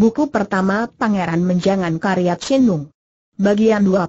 Buku pertama Pangeran Menjangan karya Chin Bagian 20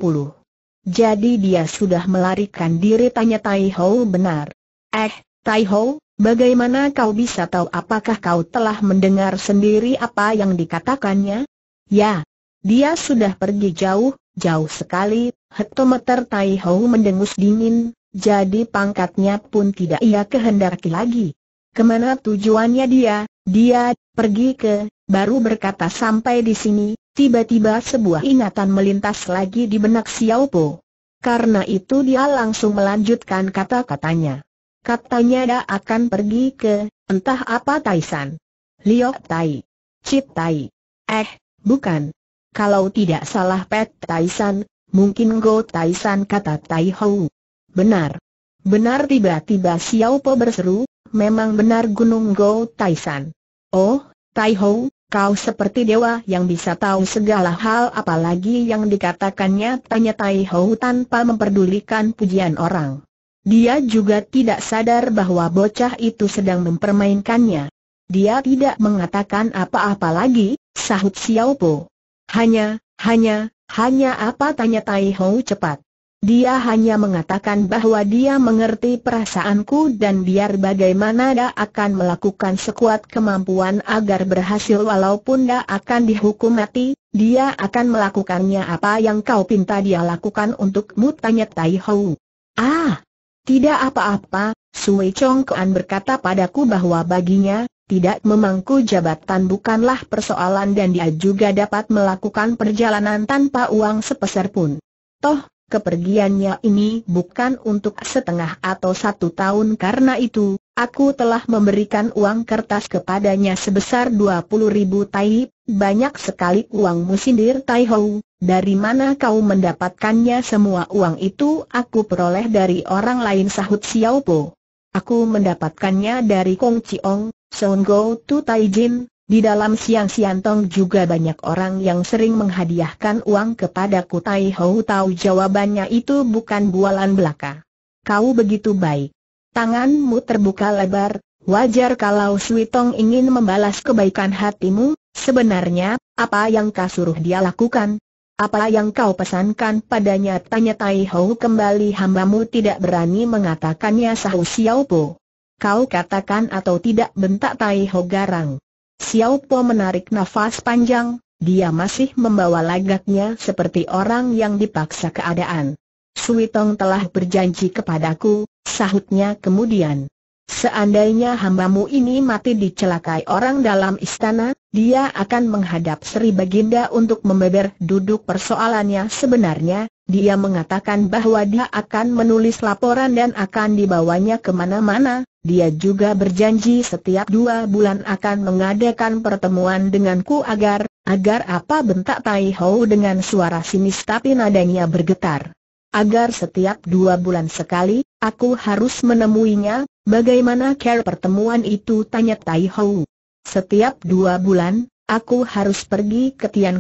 Jadi dia sudah melarikan diri tanya Tai Ho benar. Eh, Tai Ho, bagaimana kau bisa tahu apakah kau telah mendengar sendiri apa yang dikatakannya? Ya, dia sudah pergi jauh, jauh sekali, hektometer Tai Ho mendengus dingin, jadi pangkatnya pun tidak ia kehendaki lagi. Ke mana tujuannya dia? Dia pergi ke baru berkata sampai di sini, tiba-tiba sebuah ingatan melintas lagi di benak Xiao Po. Karena itu dia langsung melanjutkan kata-katanya. Katanya dia akan pergi ke, entah apa Taisan. Liok Tai. Cip Tai. Eh, bukan. Kalau tidak salah Pet Taisan, mungkin Go Taisan kata Tai Hou. Benar. Benar tiba-tiba Xiao Po berseru, memang benar Gunung Go Taisan. Oh, Tai Hou, Kau seperti dewa yang bisa tahu segala hal apalagi yang dikatakannya tanya Tai Hou tanpa memperdulikan pujian orang. Dia juga tidak sadar bahwa bocah itu sedang mempermainkannya. Dia tidak mengatakan apa-apa lagi, sahut Xiao Po. Hanya, hanya, hanya apa tanya Tai Hou cepat. Dia hanya mengatakan bahwa dia mengerti perasaanku dan biar bagaimana dia akan melakukan sekuat kemampuan agar berhasil walaupun dia akan dihukum mati, dia akan melakukannya apa yang kau pinta dia lakukan untukmu tanya Tai Hou. Ah! Tidak apa-apa, Sui Chong Kuan berkata padaku bahwa baginya, tidak memangku jabatan bukanlah persoalan dan dia juga dapat melakukan perjalanan tanpa uang sepeser pun. Toh, kepergiannya ini bukan untuk setengah atau satu tahun karena itu, aku telah memberikan uang kertas kepadanya sebesar 20 ribu taib, banyak sekali uangmu sindir Tai Hou, dari mana kau mendapatkannya? Semua uang itu aku peroleh dari orang lain sahut Xiao Po. Aku mendapatkannya dari Kong Chiong, Son Go Tu Tai Jin, di dalam siang siantong juga banyak orang yang sering menghadiahkan uang kepadaku Tai Hou tahu jawabannya itu bukan bualan belaka. Kau begitu baik. Tanganmu terbuka lebar, wajar kalau Sui Tong ingin membalas kebaikan hatimu, sebenarnya, apa yang kau suruh dia lakukan? Apa yang kau pesankan padanya? Tanya Tai Hou kembali hambamu tidak berani mengatakannya sahu Xiao Po. Kau katakan atau tidak bentak Tai Hou garang. Xiao Po menarik nafas panjang, dia masih membawa lagaknya seperti orang yang dipaksa keadaan. Sui Tong telah berjanji kepadaku, sahutnya kemudian. Seandainya hambamu ini mati dicelakai orang dalam istana, dia akan menghadap Sri Baginda untuk membeber duduk persoalannya sebenarnya, dia mengatakan bahwa dia akan menulis laporan dan akan dibawanya ke mana-mana, dia juga berjanji setiap dua bulan akan mengadakan pertemuan denganku agar, agar apa bentak Tai Ho dengan suara sinis tapi nadanya bergetar. Agar setiap dua bulan sekali, aku harus menemuinya, bagaimana care pertemuan itu tanya Tai Ho. Setiap dua bulan, aku harus pergi ke Tian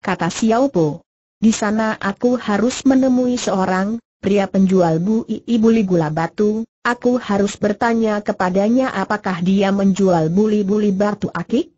kata Xiao Po. Di sana aku harus menemui seorang, pria penjual bui buli gula batu, Aku harus bertanya kepadanya apakah dia menjual buli-buli batu akik?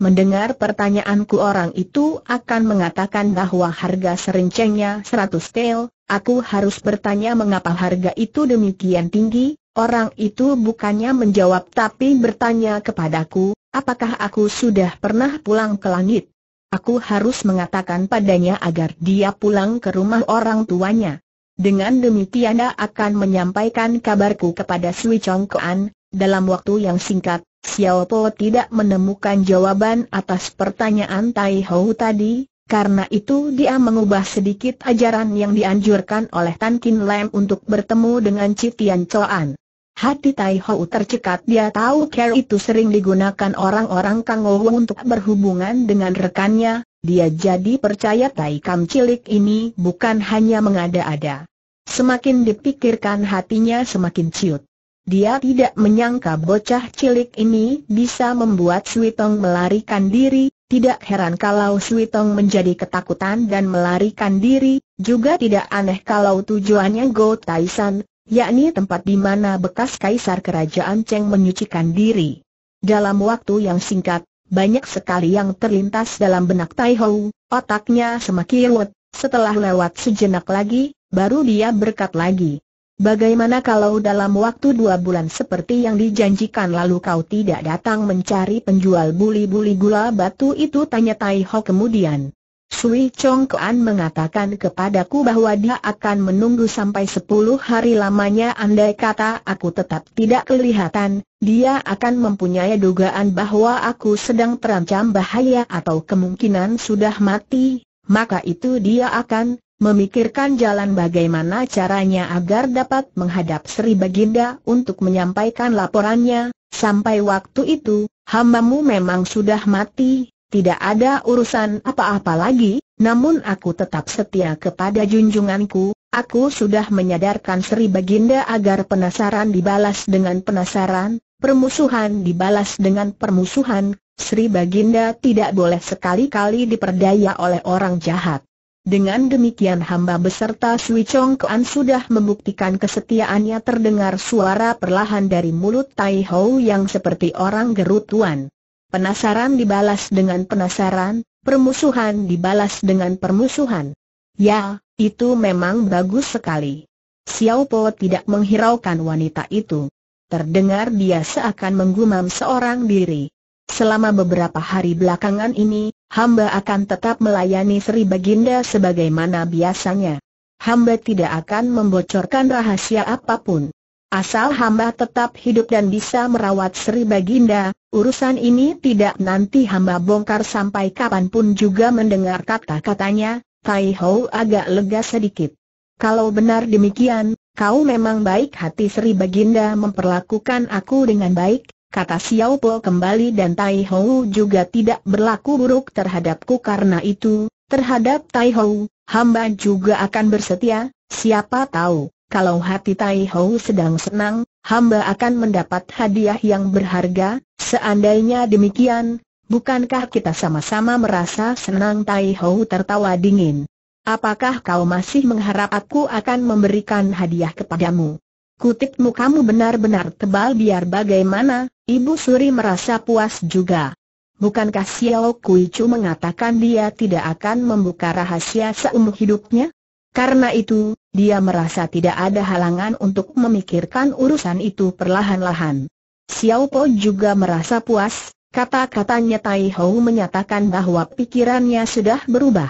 Mendengar pertanyaanku orang itu akan mengatakan bahwa harga serincengnya 100 tel, aku harus bertanya mengapa harga itu demikian tinggi, orang itu bukannya menjawab tapi bertanya kepadaku, apakah aku sudah pernah pulang ke langit? Aku harus mengatakan padanya agar dia pulang ke rumah orang tuanya. Dengan demikian akan menyampaikan kabarku kepada Sui Chong Kuan, dalam waktu yang singkat, Xiao Po tidak menemukan jawaban atas pertanyaan Tai Hou tadi, karena itu dia mengubah sedikit ajaran yang dianjurkan oleh Tan Kin Lam untuk bertemu dengan Citian Choan. Hati Tai Hou tercekat dia tahu care itu sering digunakan orang-orang Kangou untuk berhubungan dengan rekannya, dia jadi percaya Tai Kam cilik ini bukan hanya mengada-ada. Semakin dipikirkan hatinya semakin ciut. Dia tidak menyangka bocah cilik ini bisa membuat Suitong melarikan diri, tidak heran kalau Suitong menjadi ketakutan dan melarikan diri, juga tidak aneh kalau tujuannya Go Taisan, yakni tempat di mana bekas kaisar kerajaan Cheng menyucikan diri. Dalam waktu yang singkat, banyak sekali yang terlintas dalam benak Tai Ho, otaknya semakin ruwet, setelah lewat sejenak lagi, baru dia berkat lagi. Bagaimana kalau dalam waktu dua bulan seperti yang dijanjikan lalu kau tidak datang mencari penjual buli-buli gula batu itu tanya Tai Ho kemudian. Sui Chong Kuan mengatakan kepadaku bahwa dia akan menunggu sampai sepuluh hari lamanya. Andai kata aku tetap tidak kelihatan, dia akan mempunyai dugaan bahwa aku sedang terancam bahaya atau kemungkinan sudah mati, maka itu dia akan memikirkan jalan bagaimana caranya agar dapat menghadap Sri Baginda untuk menyampaikan laporannya, sampai waktu itu, hambamu memang sudah mati, tidak ada urusan apa-apa lagi, namun aku tetap setia kepada junjunganku, aku sudah menyadarkan Sri Baginda agar penasaran dibalas dengan penasaran, permusuhan dibalas dengan permusuhan, Sri Baginda tidak boleh sekali-kali diperdaya oleh orang jahat. Dengan demikian hamba beserta Sui Chong Kuan sudah membuktikan kesetiaannya terdengar suara perlahan dari mulut Tai Ho yang seperti orang gerutuan. Penasaran dibalas dengan penasaran, permusuhan dibalas dengan permusuhan. Ya, itu memang bagus sekali. Xiao Po tidak menghiraukan wanita itu. Terdengar dia seakan menggumam seorang diri. Selama beberapa hari belakangan ini, hamba akan tetap melayani Sri Baginda sebagaimana biasanya. Hamba tidak akan membocorkan rahasia apa pun. Asal hamba tetap hidup dan bisa merawat Sri Baginda, urusan ini tidak nanti hamba bongkar sampai kapan pun juga mendengar kata-katanya, Tai Ho agak lega sedikit. Kalau benar demikian, kau memang baik hati Sri Baginda memperlakukan aku dengan baik, kata Xiao Po kembali dan Tai Hou juga tidak berlaku buruk terhadapku karena itu, terhadap Tai Hou, hamba juga akan bersetia, siapa tahu, kalau hati Tai Hou sedang senang, hamba akan mendapat hadiah yang berharga, seandainya demikian, bukankah kita sama-sama merasa senang Tai Hou tertawa dingin. Apakah kau masih mengharap aku akan memberikan hadiah kepadamu? Kutipmu kamu benar-benar tebal biar bagaimana, Ibu Suri merasa puas juga. Bukankah Xiao Kui Chu mengatakan dia tidak akan membuka rahasia seumur hidupnya? Karena itu, dia merasa tidak ada halangan untuk memikirkan urusan itu perlahan-lahan. Xiao Po juga merasa puas, kata-katanya Tai Hou menyatakan bahwa pikirannya sudah berubah.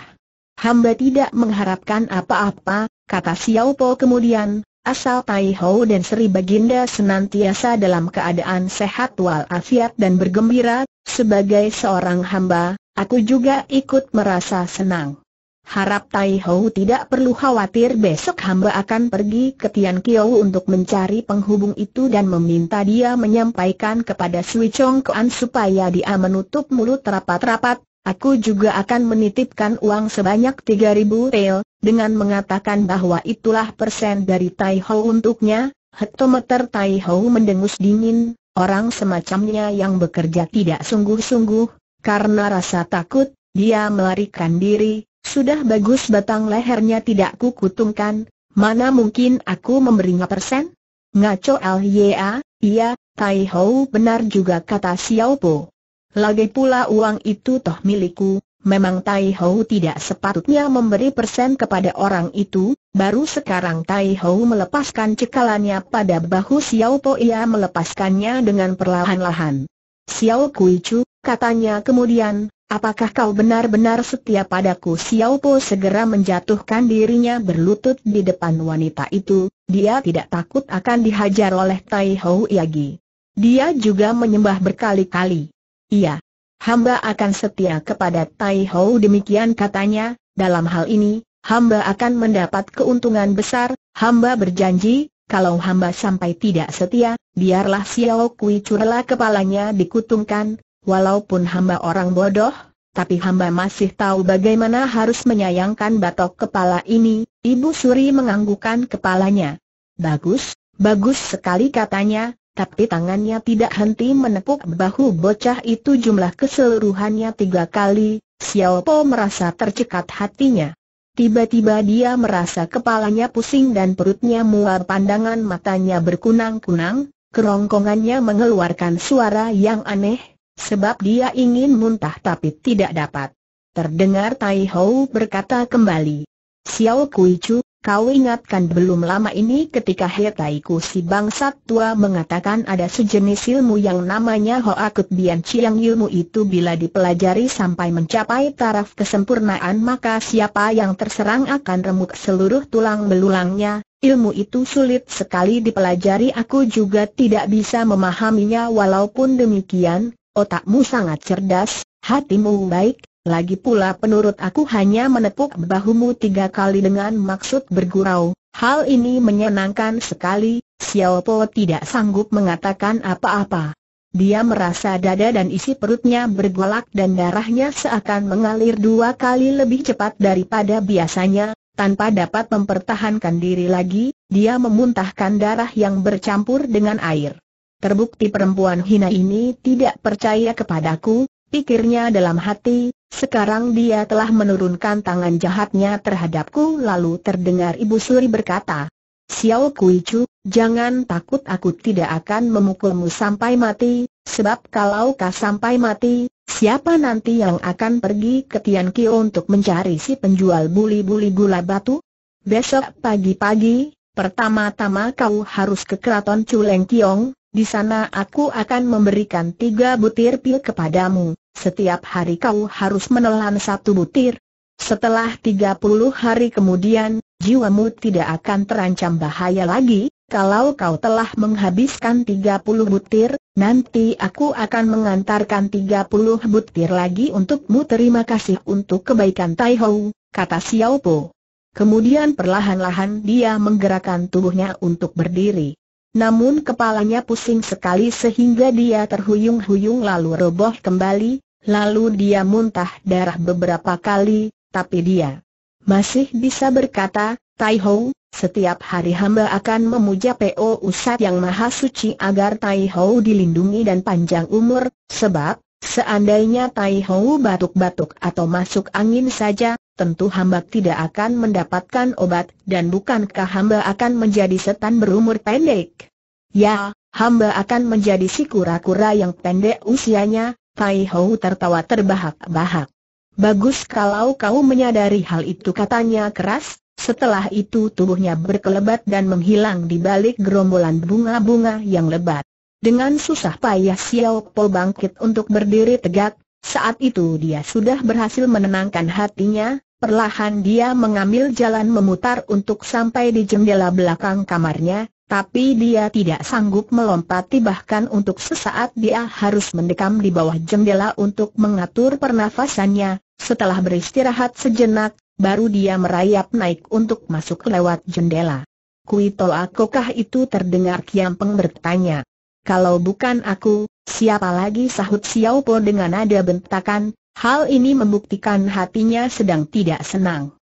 Hamba tidak mengharapkan apa-apa, kata Xiao Po kemudian, Asal Tai Ho dan Sri Baginda senantiasa dalam keadaan sehat walafiat dan bergembira, sebagai seorang hamba, aku juga ikut merasa senang. Harap Tai Ho tidak perlu khawatir besok hamba akan pergi ke Tian Kiau untuk mencari penghubung itu dan meminta dia menyampaikan kepada Sui Chong Kuan supaya dia menutup mulut rapat-rapat, Aku juga akan menitipkan uang sebanyak 3000 tel, dengan mengatakan bahwa itulah persen dari Tai Ho untuknya, hektometer Tai Ho mendengus dingin, orang semacamnya yang bekerja tidak sungguh-sungguh, karena rasa takut, dia melarikan diri, sudah bagus batang lehernya tidak kukutungkan, mana mungkin aku memberinya persen? Ngaco L.Y.A., iya, Tai Ho benar juga kata Xiao Po. Lagi pula uang itu toh milikku, memang Tai Hou tidak sepatutnya memberi persen kepada orang itu, baru sekarang Tai Hou melepaskan cekalannya pada bahu Xiao Po ia melepaskannya dengan perlahan-lahan. Xiao Kui Chu, katanya kemudian, apakah kau benar-benar setia padaku? Xiao Po segera menjatuhkan dirinya berlutut di depan wanita itu, dia tidak takut akan dihajar oleh Tai Hou Yagi. Dia juga menyembah berkali-kali. Iya. Hamba akan setia kepada Tai Ho demikian katanya, dalam hal ini, hamba akan mendapat keuntungan besar, hamba berjanji, kalau hamba sampai tidak setia, biarlah Xiao Kui curla kepalanya dikutungkan, walaupun hamba orang bodoh, tapi hamba masih tahu bagaimana harus menyayangkan batok kepala ini, Ibu Suri menganggukkan kepalanya. Bagus, bagus sekali katanya, tapi tangannya tidak henti menepuk bahu bocah itu jumlah keseluruhannya tiga kali, Xiao Po merasa tercekat hatinya. Tiba-tiba dia merasa kepalanya pusing dan perutnya mual pandangan matanya berkunang-kunang, kerongkongannya mengeluarkan suara yang aneh, sebab dia ingin muntah tapi tidak dapat. Terdengar Tai Hou berkata kembali. Xiao Kui Chu, kau ingatkan belum lama ini ketika Hetaiku si bangsat tua mengatakan ada sejenis ilmu yang namanya Hoakut Bian Chiang ilmu itu bila dipelajari sampai mencapai taraf kesempurnaan maka siapa yang terserang akan remuk seluruh tulang belulangnya, ilmu itu sulit sekali dipelajari aku juga tidak bisa memahaminya walaupun demikian, otakmu sangat cerdas, hatimu baik, lagi pula penurut aku hanya menepuk bahumu tiga kali dengan maksud bergurau. Hal ini menyenangkan sekali, Xiao Po tidak sanggup mengatakan apa-apa. Dia merasa dada dan isi perutnya bergolak dan darahnya seakan mengalir dua kali lebih cepat daripada biasanya, tanpa dapat mempertahankan diri lagi, dia memuntahkan darah yang bercampur dengan air. Terbukti perempuan hina ini tidak percaya kepadaku, pikirnya dalam hati, sekarang dia telah menurunkan tangan jahatnya terhadapku lalu terdengar Ibu Suri berkata, Xiao Kui Chu, jangan takut aku tidak akan memukulmu sampai mati, sebab kalau kau sampai mati, siapa nanti yang akan pergi ke Tian Kio untuk mencari si penjual buli-buli gula batu? Besok pagi-pagi, pertama-tama kau harus ke keraton Chuleng Kiong, di sana aku akan memberikan tiga butir pil kepadamu, setiap hari kau harus menelan satu butir. Setelah tiga puluh hari kemudian, jiwamu tidak akan terancam bahaya lagi, kalau kau telah menghabiskan tiga puluh butir, nanti aku akan mengantarkan tiga puluh butir lagi untukmu terima kasih untuk kebaikan Tai Hou, kata Xiao Po. Kemudian perlahan-lahan dia menggerakkan tubuhnya untuk berdiri. Namun kepalanya pusing sekali sehingga dia terhuyung-huyung lalu roboh kembali, lalu dia muntah darah beberapa kali, tapi dia masih bisa berkata, Tai Ho, setiap hari hamba akan memuja P.O. Usat yang Maha Suci agar Tai Ho dilindungi dan panjang umur, sebab, seandainya Tai Ho batuk-batuk atau masuk angin saja, tentu hamba tidak akan mendapatkan obat, dan bukankah hamba akan menjadi setan berumur pendek? Ya, hamba akan menjadi si kura-kura yang pendek usianya, Tai Hou tertawa terbahak-bahak. Bagus kalau kau menyadari hal itu katanya keras, setelah itu tubuhnya berkelebat dan menghilang di balik gerombolan bunga-bunga yang lebat. Dengan susah payah Xiao Po bangkit untuk berdiri tegak, saat itu dia sudah berhasil menenangkan hatinya, Perlahan dia mengambil jalan memutar untuk sampai di jendela belakang kamarnya, tapi dia tidak sanggup melompati bahkan untuk sesaat dia harus mendekam di bawah jendela untuk mengatur pernafasannya. Setelah beristirahat sejenak, baru dia merayap naik untuk masuk lewat jendela. Kuito akukah itu terdengar Kiampeng bertanya. Kalau bukan aku, siapa lagi sahut Xiao Po dengan nada bentakan, Hal ini membuktikan hatinya sedang tidak senang.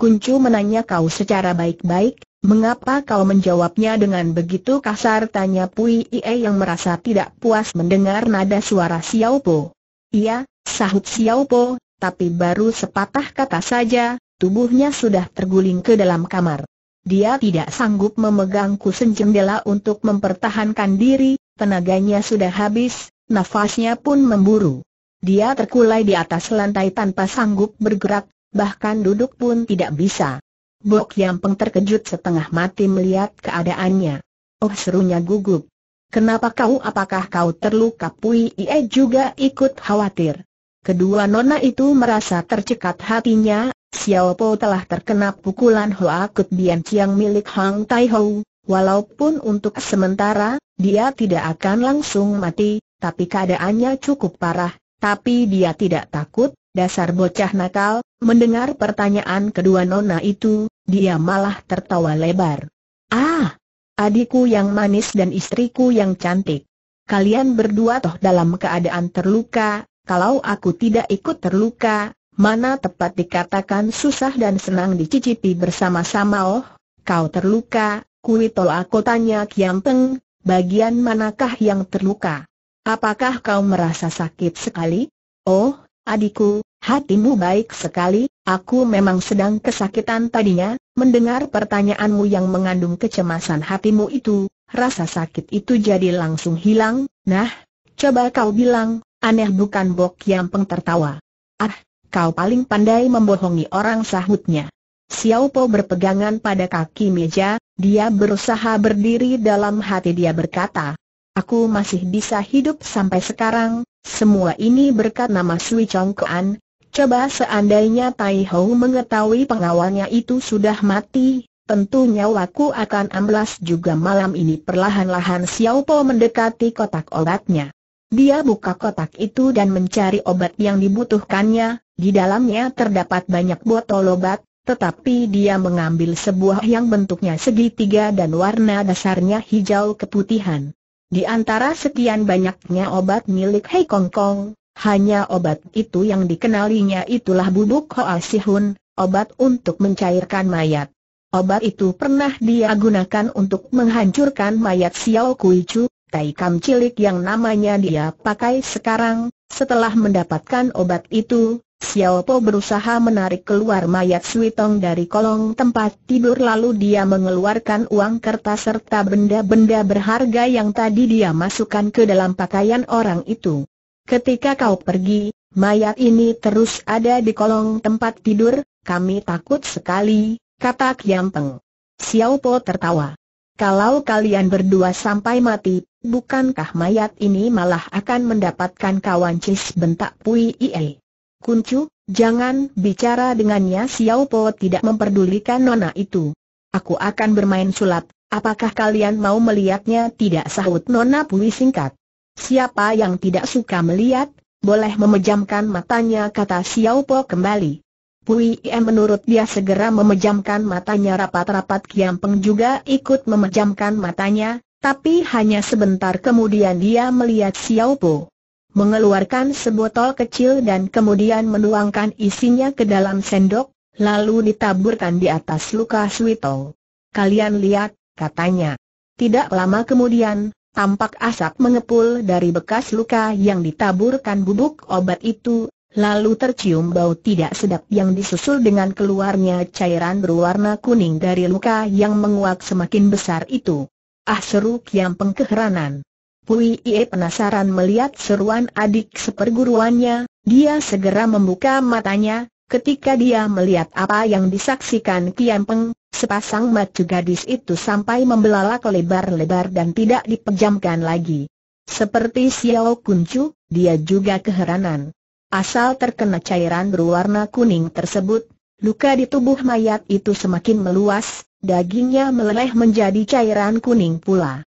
Kuncu menanya kau secara baik-baik, mengapa kau menjawabnya dengan begitu kasar tanya Pui Ie yang merasa tidak puas mendengar nada suara Xiao Po. Iya, sahut Xiao Po, tapi baru sepatah kata saja, tubuhnya sudah terguling ke dalam kamar. Dia tidak sanggup memegang kusen jendela untuk mempertahankan diri, tenaganya sudah habis, nafasnya pun memburu. Dia terkulai di atas lantai tanpa sanggup bergerak, bahkan duduk pun tidak bisa. Bok Yampeng terkejut setengah mati melihat keadaannya. Oh serunya gugup. Kenapa kau apakah kau terluka Pui Ie juga ikut khawatir. Kedua nona itu merasa tercekat hatinya, Xiao Po telah terkena pukulan Hoa Kut Bian Chiang milik Hang Tai Ho, walaupun untuk sementara, dia tidak akan langsung mati, tapi keadaannya cukup parah, tapi dia tidak takut, dasar bocah nakal, mendengar pertanyaan kedua nona itu, dia malah tertawa lebar. Ah, adikku yang manis dan istriku yang cantik. Kalian berdua toh dalam keadaan terluka, kalau aku tidak ikut terluka, mana tepat dikatakan susah dan senang dicicipi bersama-sama oh, kau terluka, kuito aku tanya Kiam Peng, bagian manakah yang terluka? Apakah kau merasa sakit sekali? Oh, adikku, hatimu baik sekali, aku memang sedang kesakitan tadinya, mendengar pertanyaanmu yang mengandung kecemasan hatimu itu, rasa sakit itu jadi langsung hilang, nah, coba kau bilang, Aneh bukan Bok Peng tertawa. Ah, kau paling pandai membohongi orang sahutnya. Xiao Po berpegangan pada kaki meja, dia berusaha berdiri dalam hati dia berkata, Aku masih bisa hidup sampai sekarang, semua ini berkat nama Sui Chong Kuan. Coba seandainya Tai Hou mengetahui pengawalnya itu sudah mati, tentu nyawaku akan amblas juga malam ini perlahan-lahan Xiao Po mendekati kotak obatnya. Dia buka kotak itu dan mencari obat yang dibutuhkannya, di dalamnya terdapat banyak botol obat, tetapi dia mengambil sebuah yang bentuknya segitiga dan warna dasarnya hijau keputihan. Di antara sekian banyaknya obat milik Hei Kong Kong, hanya obat itu yang dikenalinya itulah bubuk Hoa Sihun, obat untuk mencairkan mayat. Obat itu pernah dia gunakan untuk menghancurkan mayat Xiao Kui Chu, taikam cilik yang namanya dia pakai sekarang, setelah mendapatkan obat itu, Xiao Po berusaha menarik keluar mayat Suitong dari kolong tempat tidur lalu dia mengeluarkan uang kertas serta benda-benda berharga yang tadi dia masukkan ke dalam pakaian orang itu. Ketika kau pergi, mayat ini terus ada di kolong tempat tidur, kami takut sekali, kata Kiam Peng. Xiao Po tertawa. Kalau kalian berdua sampai mati, bukankah mayat ini malah akan mendapatkan kawan cis bentak Pui Ie? Kuncu, jangan bicara dengannya. Xiao Po tidak memperdulikan nona itu. Aku akan bermain sulap, apakah kalian mau melihatnya? Tidak sahut nona Pui singkat. Siapa yang tidak suka melihat, boleh memejamkan matanya kata Xiao Po kembali. Pui Ie menurut dia segera memejamkan matanya. Rapat-rapat Kiam Peng juga ikut memejamkan matanya, tapi hanya sebentar kemudian dia melihat Xiao Po mengeluarkan sebotol kecil dan kemudian menuangkan isinya ke dalam sendok, lalu ditaburkan di atas luka Suito. Kalian lihat, katanya. Tidak lama kemudian, tampak asap mengepul dari bekas luka yang ditaburkan bubuk obat itu, Lalu tercium bau tidak sedap yang disusul dengan keluarnya cairan berwarna kuning dari luka yang menguap semakin besar itu. Ah seru Kiam Peng keheranan. Pui Ie penasaran melihat seruan adik seperguruannya, dia segera membuka matanya, ketika dia melihat apa yang disaksikan Kiam Peng, sepasang mata gadis itu sampai membelalak lebar-lebar dan tidak dipejamkan lagi. Seperti Xiao Kuncu, dia juga keheranan. Asal terkena cairan berwarna kuning tersebut, luka di tubuh mayat itu semakin meluas, dagingnya meleleh menjadi cairan kuning pula.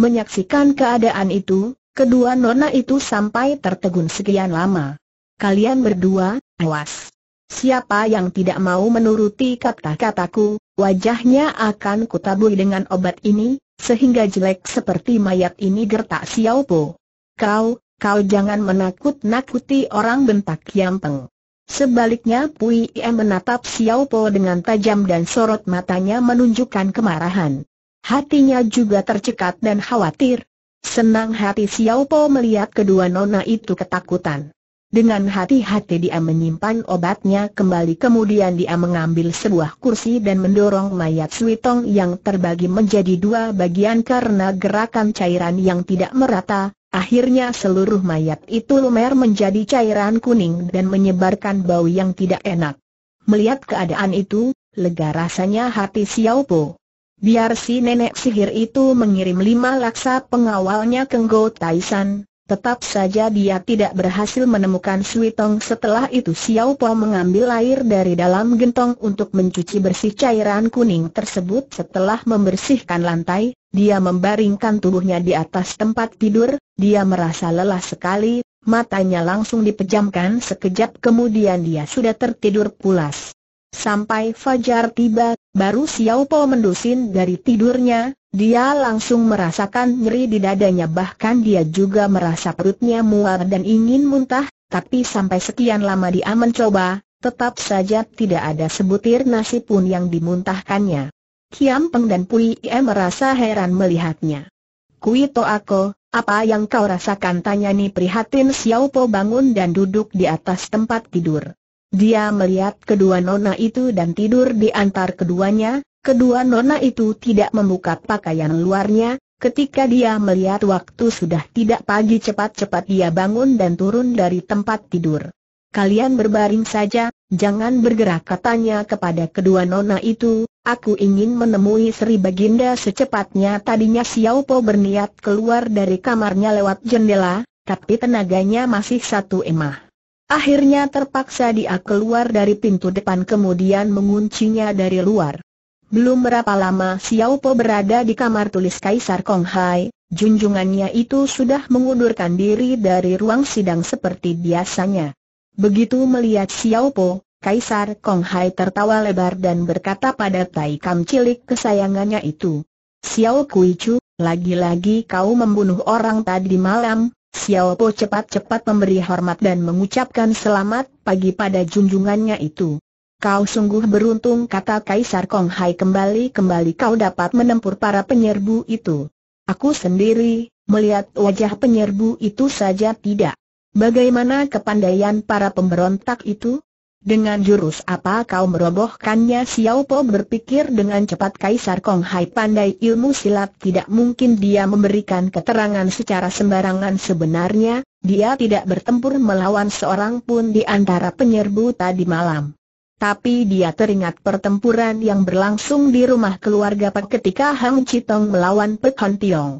Menyaksikan keadaan itu, kedua nona itu sampai tertegun sekian lama. Kalian berdua, awas. Siapa yang tidak mau menuruti kata-kataku, wajahnya akan kutabui dengan obat ini, sehingga jelek seperti mayat ini gertak Xiaopo. Kau, Kau jangan menakut-nakuti orang bentak Kiam Peng. Sebaliknya Pui Ie menatap Xiao Po dengan tajam dan sorot matanya menunjukkan kemarahan. Hatinya juga tercekat dan khawatir. Senang hati Xiao Po melihat kedua nona itu ketakutan. Dengan hati-hati dia menyimpan obatnya kembali kemudian dia mengambil sebuah kursi dan mendorong mayat Suitong yang terbagi menjadi dua bagian karena gerakan cairan yang tidak merata, Akhirnya seluruh mayat itu lumer menjadi cairan kuning dan menyebarkan bau yang tidak enak. Melihat keadaan itu, lega rasanya hati Xiao Po. Biar si nenek sihir itu mengirim lima laksa pengawalnya ke Ngo Taisan, tetap saja dia tidak berhasil menemukan Suitong setelah itu Xiao Po mengambil air dari dalam gentong untuk mencuci bersih cairan kuning tersebut. Setelah membersihkan lantai, dia membaringkan tubuhnya di atas tempat tidur, dia merasa lelah sekali, matanya langsung dipejamkan. Sekejap kemudian dia sudah tertidur pulas. Sampai fajar tiba, baru Xiao Po mendusin dari tidurnya, dia langsung merasakan nyeri di dadanya bahkan dia juga merasa perutnya mual dan ingin muntah, tapi sampai sekian lama dia mencoba, tetap saja tidak ada sebutir nasi pun yang dimuntahkannya. Kiam Peng dan Pui Ie merasa heran melihatnya. Kui To Ako, apa yang kau rasakan tanya Ni prihatin Xiao Po bangun dan duduk di atas tempat tidur. Dia melihat kedua nona itu dan tidur di antar keduanya, kedua nona itu tidak membuka pakaian luarnya, Ketika dia melihat waktu sudah tidak pagi cepat-cepat dia bangun dan turun dari tempat tidur. Kalian berbaring saja, jangan bergerak katanya kepada kedua nona itu, aku ingin menemui Sri Baginda secepatnya tadinya Xiao Po berniat keluar dari kamarnya lewat jendela, tapi tenaganya masih satu emah. Akhirnya terpaksa dia keluar dari pintu depan kemudian menguncinya dari luar. Belum berapa lama Xiao Po berada di kamar tulis Kaisar Kong Hai, junjungannya itu sudah mengundurkan diri dari ruang sidang seperti biasanya. Begitu melihat Xiao Po, Kaisar Kong Hai tertawa lebar dan berkata pada Tai Kam cilik kesayangannya itu. Xiao Kui Chu, lagi-lagi kau membunuh orang tadi malam, Xiao Po cepat-cepat memberi hormat dan mengucapkan selamat pagi pada junjungannya itu. Kau sungguh beruntung kata Kaisar Kong Hai kembali-kembali kau dapat menempur para penyerbu itu. Aku sendiri, melihat wajah penyerbu itu saja tidak. Bagaimana kepandaian para pemberontak itu? Dengan jurus apa kau merobohkannya Xiao Po berpikir dengan cepat Kaisar Kong Hai pandai ilmu silat tidak mungkin dia memberikan keterangan secara sembarangan sebenarnya, dia tidak bertempur melawan seorang pun di antara penyerbu tadi malam. Tapi dia teringat pertempuran yang berlangsung di rumah keluarga Pak ketika Hang Chitong melawan Pek Hon Tiong.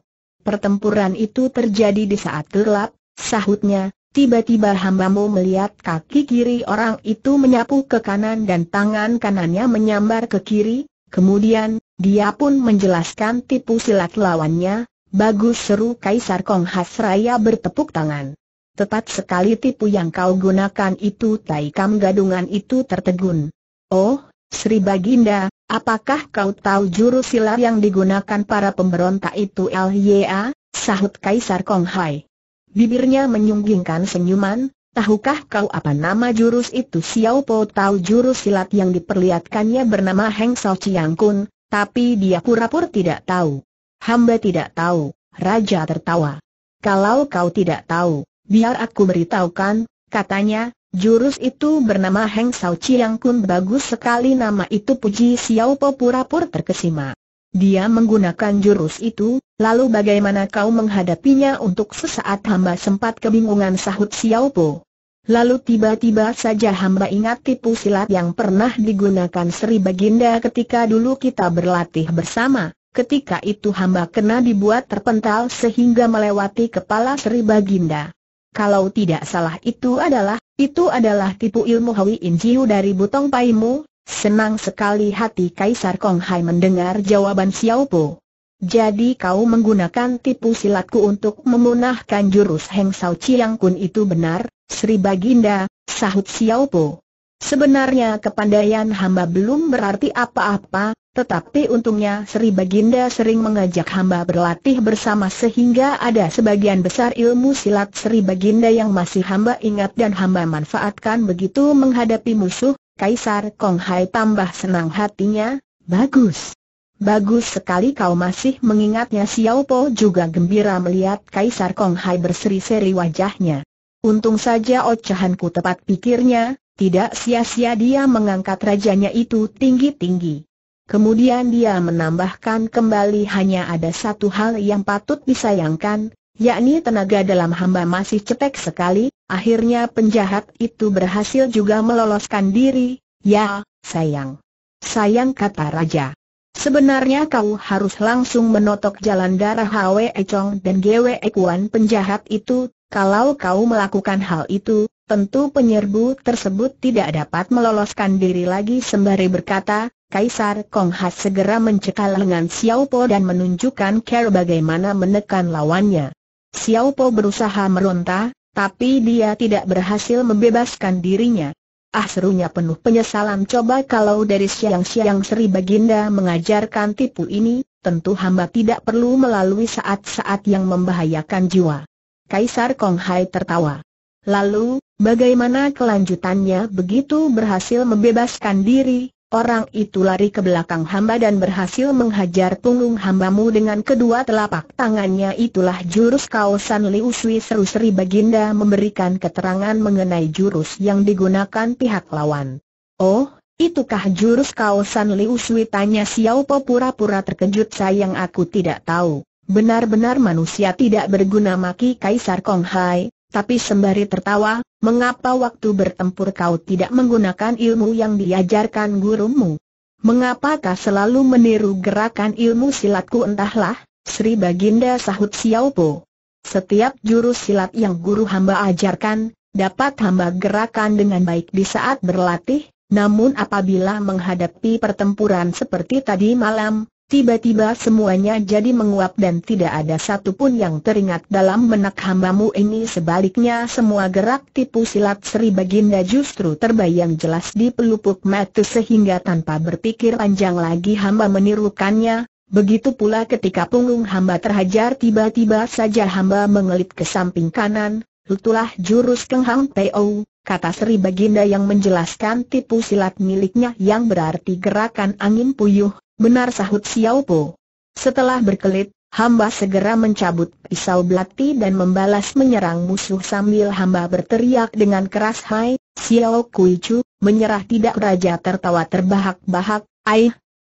Pertempuran itu terjadi di saat gelap, sahutnya, Tiba-tiba hambamu melihat kaki kiri orang itu menyapu ke kanan dan tangan kanannya menyambar ke kiri, kemudian, dia pun menjelaskan tipu silat lawannya, bagus seru Kaisar Kong Hasraya bertepuk tangan. Tepat sekali tipu yang kau gunakan itu Tai Kam gadungan itu tertegun. Oh, Sri Baginda, apakah kau tahu jurus silat yang digunakan para pemberontak itu LYA? Sahut Kaisar Kong Hai. Bibirnya menyunggingkan senyuman, tahukah kau apa nama jurus itu? Xiao Po tahu jurus silat yang diperlihatkannya bernama Heng Sao Chiang Kun, tapi dia pura-pura tidak tahu. Hamba tidak tahu, Raja tertawa. Kalau kau tidak tahu, biar aku beritahukan, katanya, jurus itu bernama Heng Sao Chiang Kun bagus sekali nama itu puji Xiao Po pura-pura terkesima. Dia menggunakan jurus itu, lalu bagaimana kau menghadapinya untuk sesaat hamba sempat kebingungan sahut Xiao Po. Lalu tiba-tiba saja hamba ingat tipu silat yang pernah digunakan Sri Baginda ketika dulu kita berlatih bersama. Ketika itu hamba kena dibuat terpental sehingga melewati kepala Sri Baginda. Kalau tidak salah itu adalah, itu adalah tipu ilmu Hawi Injiu dari Butong Paimu, Senang sekali hati Kaisar Kong Hai mendengar jawaban Xiao Po. Jadi kau menggunakan tipu silatku untuk memunahkan jurus Heng Sao Chiang Kun itu benar, Sri Baginda, sahut Xiao Po. Sebenarnya kepandaian hamba belum berarti apa-apa, tetapi untungnya Sri Baginda sering mengajak hamba berlatih bersama sehingga ada sebagian besar ilmu silat Sri Baginda yang masih hamba ingat dan hamba manfaatkan begitu menghadapi musuh, Kaisar Kong Hai tambah senang hatinya, bagus. Bagus sekali kau masih mengingatnya Xiao Po juga gembira melihat Kaisar Kong Hai berseri-seri wajahnya. Untung saja ocahanku tepat pikirnya, tidak sia-sia dia mengangkat rajanya itu tinggi-tinggi. Kemudian dia menambahkan kembali hanya ada satu hal yang patut disayangkan, yakni tenaga dalam hamba masih cetek sekali, akhirnya penjahat itu berhasil juga meloloskan diri, ya, sayang. Sayang kata Raja. Sebenarnya kau harus langsung menotok jalan darah Hwe Chong dan Gwe Kuan penjahat itu, kalau kau melakukan hal itu, tentu penyerbu tersebut tidak dapat meloloskan diri lagi sembari berkata, Kaisar Kong Hat segera mencekal lengan Xiao Po dan menunjukkan cara bagaimana menekan lawannya. Xiao Po berusaha meronta, tapi dia tidak berhasil membebaskan dirinya. Ah serunya penuh penyesalan coba kalau dari siang-siang Sri Baginda mengajarkan tipu ini, tentu hamba tidak perlu melalui saat-saat yang membahayakan jiwa. Kaisar Kong Hai tertawa. Lalu, bagaimana kelanjutannya begitu berhasil membebaskan diri, Orang itu lari ke belakang hamba dan berhasil menghajar punggung hambamu dengan kedua telapak tangannya. Itulah jurus kaosan Liu Sui. Seru Sri Baginda memberikan keterangan mengenai jurus yang digunakan pihak lawan. Oh, itukah jurus kaosan Liu Sui? Tanya Xiao Po pura-pura terkejut. Sayang aku tidak tahu. Benar-benar manusia tidak berguna maki Kaisar Kong Hai, tapi sembari tertawa, mengapa waktu bertempur kau tidak menggunakan ilmu yang diajarkan gurumu? Mengapakah selalu meniru gerakan ilmu silatku entahlah, Sri Baginda sahut Xiao Po. Setiap jurus silat yang guru hamba ajarkan, dapat hamba gerakan dengan baik di saat berlatih, namun apabila menghadapi pertempuran seperti tadi malam, Tiba-tiba semuanya jadi menguap dan tidak ada satupun yang teringat dalam benak hambamu ini. Sebaliknya semua gerak tipu silat Sri Baginda justru terbayang jelas di pelupuk mata sehingga tanpa berpikir panjang lagi hamba menirukannya, begitu pula ketika punggung hamba terhajar tiba-tiba saja hamba mengelit ke samping kanan, itulah jurus Keng Hang Teo, kata Sri Baginda yang menjelaskan tipu silat miliknya yang berarti gerakan angin puyuh Benar sahut Xiao Po. Setelah berkelit, hamba segera mencabut pisau belati dan membalas menyerang musuh sambil hamba berteriak dengan keras Hai, Xiao Kui Chu, menyerah tidak raja tertawa terbahak-bahak, Aih,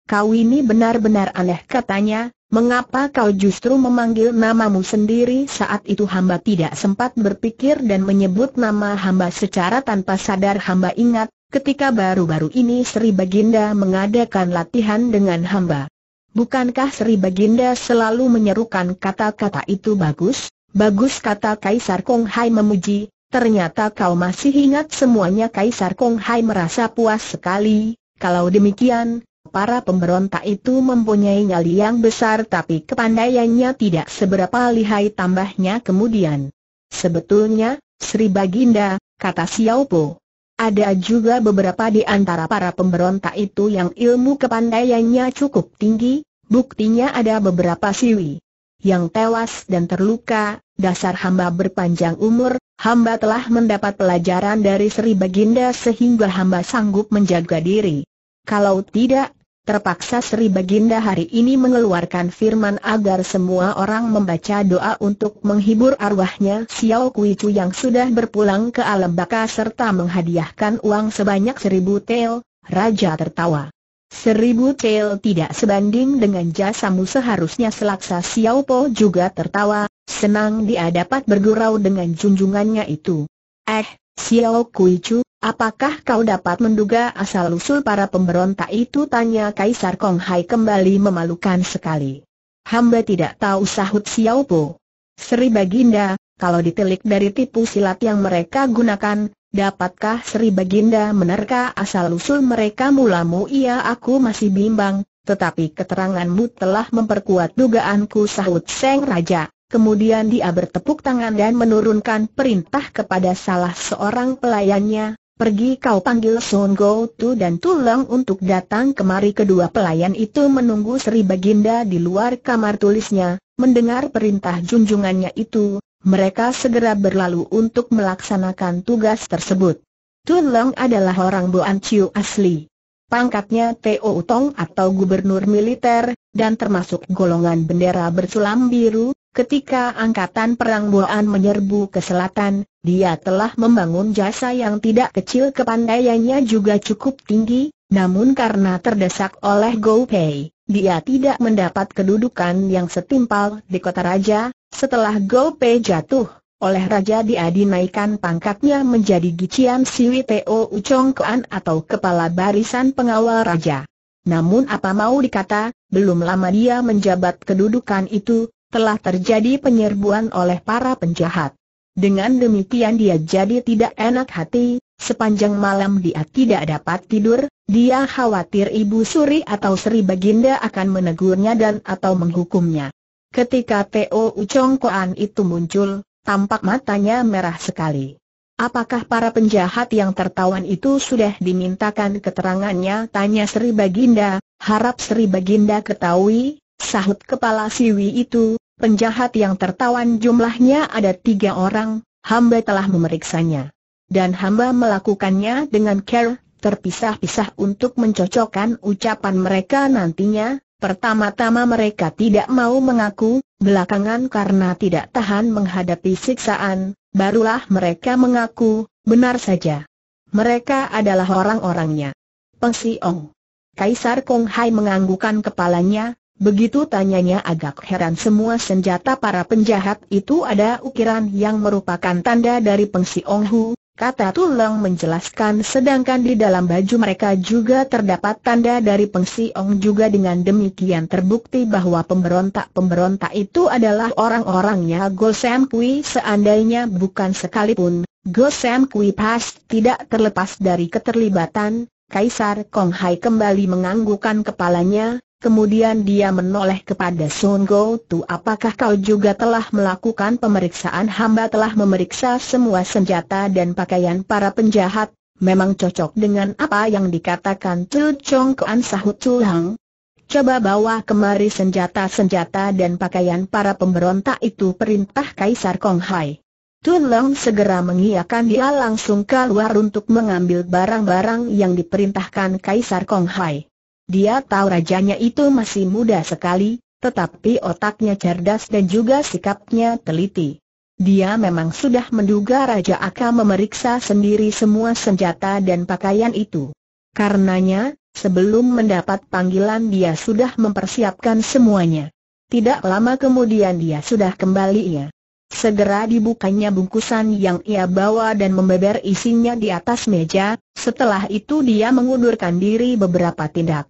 kau ini benar-benar aneh katanya, mengapa kau justru memanggil namamu sendiri saat itu hamba tidak sempat berpikir dan menyebut nama hamba secara tanpa sadar hamba ingat, Ketika baru-baru ini Sri Baginda mengadakan latihan dengan hamba. Bukankah Sri Baginda selalu menyerukan kata-kata itu bagus? Bagus kata Kaisar Kong Hai memuji, ternyata kau masih ingat semuanya Kaisar Kong Hai merasa puas sekali. Kalau demikian, para pemberontak itu mempunyai nyali yang besar tapi kepandaiannya tidak seberapa lihai tambahnya kemudian. Sebetulnya, Sri Baginda, kata Xiao Po, ada juga beberapa di antara para pemberontak itu yang ilmu kepandaiannya cukup tinggi, buktinya ada beberapa siwi yang tewas dan terluka, dasar hamba berpanjang umur, hamba telah mendapat pelajaran dari Sri Baginda sehingga hamba sanggup menjaga diri. Kalau tidak, Terpaksa Sri Baginda hari ini mengeluarkan firman agar semua orang membaca doa untuk menghibur arwahnya Xiao Kui Chu yang sudah berpulang ke alam baka serta menghadiahkan uang sebanyak seribu tel, Raja tertawa. Seribu tel tidak sebanding dengan jasamu seharusnya selaksa Xiao Po juga tertawa, senang dia dapat bergurau dengan junjungannya itu. Eh, Xiao Kui Chu, Apakah kau dapat menduga asal-usul para pemberontak itu? Tanya Kaisar Kong Hai kembali memalukan sekali. Hamba tidak tahu sahut Xiao Po. Sri Baginda, kalau ditelik dari tipu silat yang mereka gunakan, dapatkah Sri Baginda menerka asal-usul mereka mulamu? Iya aku masih bimbang, tetapi keteranganmu telah memperkuat dugaanku sahut Seng Raja. Kemudian dia bertepuk tangan dan menurunkan perintah kepada salah seorang pelayannya, Pergi kau panggil Son Go Tu dan Tulang untuk datang kemari kedua pelayan itu menunggu Sri Baginda di luar kamar tulisnya, mendengar perintah junjungannya itu, mereka segera berlalu untuk melaksanakan tugas tersebut. Tulang adalah orang Boan Chiu asli. Pangkatnya Teo Utong atau gubernur militer, dan termasuk golongan bendera bersulam biru, Ketika angkatan perang Boan menyerbu ke selatan, dia telah membangun jasa yang tidak kecil kepandaiannya juga cukup tinggi, namun karena terdesak oleh Go Pei, dia tidak mendapat kedudukan yang setimpal di kota raja. Setelah Go Pei jatuh, oleh raja dia dinaikkan pangkatnya menjadi Gician Siwi Teo Ucong Koan atau kepala barisan pengawal raja. Namun apa mau dikata, belum lama dia menjabat kedudukan itu, telah terjadi penyerbuan oleh para penjahat. Dengan demikian dia jadi tidak enak hati, sepanjang malam dia tidak dapat tidur, dia khawatir Ibu Suri atau Sri Baginda akan menegurnya dan atau menghukumnya. Ketika Teo Ucong Koan itu muncul, tampak matanya merah sekali. Apakah para penjahat yang tertawan itu sudah dimintakan keterangannya? Tanya Sri Baginda, harap Sri Baginda ketahui, Sahut kepala Siwi itu, penjahat yang tertawan jumlahnya ada tiga orang, hamba telah memeriksanya. Dan hamba melakukannya dengan care, terpisah-pisah untuk mencocokkan ucapan mereka nantinya, pertama-tama mereka tidak mau mengaku, belakangan karena tidak tahan menghadapi siksaan, barulah mereka mengaku, benar saja. Mereka adalah orang-orangnya. Peng Siong. Kaisar Kong Hai menganggukkan kepalanya, Begitu tanyanya agak heran semua senjata para penjahat itu ada ukiran yang merupakan tanda dari Pengsi Ong Hu, kata Tulang menjelaskan. Sedangkan di dalam baju mereka juga terdapat tanda dari Pengsi Ong juga dengan demikian terbukti bahwa pemberontak-pemberontak itu adalah orang-orangnya. Go Sam Kui seandainya bukan sekalipun, Go Sam Kui pas tidak terlepas dari keterlibatan, Kaisar Kong Hai kembali menganggukkan kepalanya, Kemudian dia menoleh kepada Sun Go Tu apakah kau juga telah melakukan pemeriksaan hamba telah memeriksa semua senjata dan pakaian para penjahat, memang cocok dengan apa yang dikatakan Tu Chong Kuan sahut Tu Hang. Coba bawa kemari senjata-senjata dan pakaian para pemberontak itu perintah Kaisar Kong Hai. Tun Long segera mengiyakan dia langsung keluar untuk mengambil barang-barang yang diperintahkan Kaisar Kong Hai. Dia tahu rajanya itu masih muda sekali, tetapi otaknya cerdas dan juga sikapnya teliti. Dia memang sudah menduga Raja akan memeriksa sendiri semua senjata dan pakaian itu. Karenanya, sebelum mendapat panggilan dia sudah mempersiapkan semuanya. Tidak lama kemudian dia sudah kembali ya. Segera dibukanya bungkusan yang ia bawa dan membeber isinya di atas meja, setelah itu dia mengundurkan diri beberapa tindak.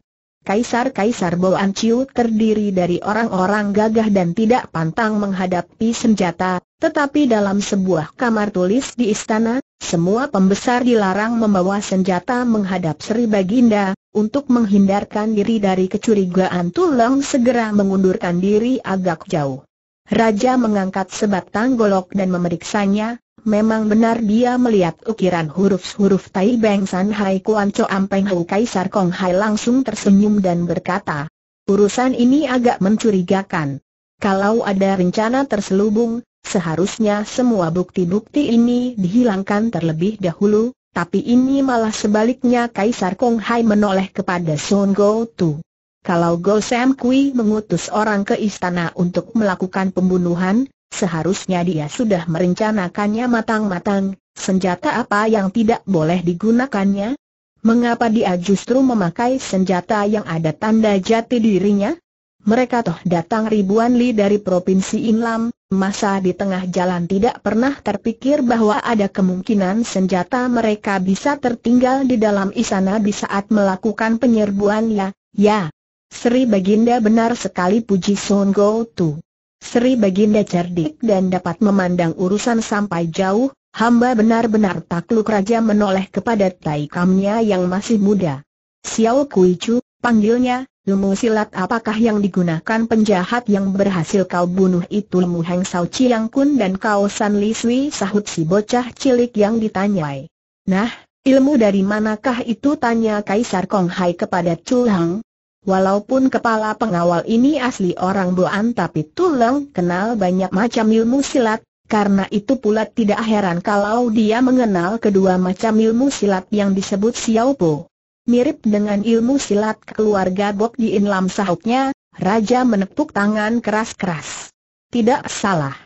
Kaisar-kaisar Boan Chiu terdiri dari orang-orang gagah dan tidak pantang menghadapi senjata, tetapi dalam sebuah kamar tulis di istana, semua pembesar dilarang membawa senjata menghadap Sri Baginda, untuk menghindarkan diri dari kecurigaan tulang segera mengundurkan diri agak jauh. Raja mengangkat sebatang golok dan memeriksanya, Memang benar dia melihat ukiran huruf-huruf Tai Beng San Hai Kuan Cho Ampeng Hu Kaisar Kong Hai langsung tersenyum dan berkata, Urusan ini agak mencurigakan. Kalau ada rencana terselubung, seharusnya semua bukti-bukti ini dihilangkan terlebih dahulu, tapi ini malah sebaliknya Kaisar Kong Hai menoleh kepada Son Go Tu. Kalau Go Sam Kui mengutus orang ke istana untuk melakukan pembunuhan, Seharusnya dia sudah merencanakannya matang-matang, senjata apa yang tidak boleh digunakannya? Mengapa dia justru memakai senjata yang ada tanda jati dirinya? Mereka toh datang ribuan li dari Provinsi Inlam, masa di tengah jalan tidak pernah terpikir bahwa ada kemungkinan senjata mereka bisa tertinggal di dalam istana di saat melakukan penyerbuan ya, ya. Sri Baginda benar sekali puji Son Go Tu. Sri Baginda cerdik dan dapat memandang urusan sampai jauh, hamba benar-benar takluk raja menoleh kepada taikamnya yang masih muda. Xiao Kui Chu, panggilnya, ilmu silat apakah yang digunakan penjahat yang berhasil kau bunuh itu ilmu Heng Sao Chiang Kun dan kau San Li Sui sahut si bocah cilik yang ditanyai. Nah, ilmu dari manakah itu tanya Kaisar Kong Hai kepada Chu Hang? Walaupun kepala pengawal ini asli orang Boan tapi Tuleng kenal banyak macam ilmu silat, karena itu pula tidak heran kalau dia mengenal kedua macam ilmu silat yang disebut Xiao Po. Mirip dengan ilmu silat keluarga Bok di Inlam sahutnya, Raja menepuk tangan keras-keras. Tidak salah.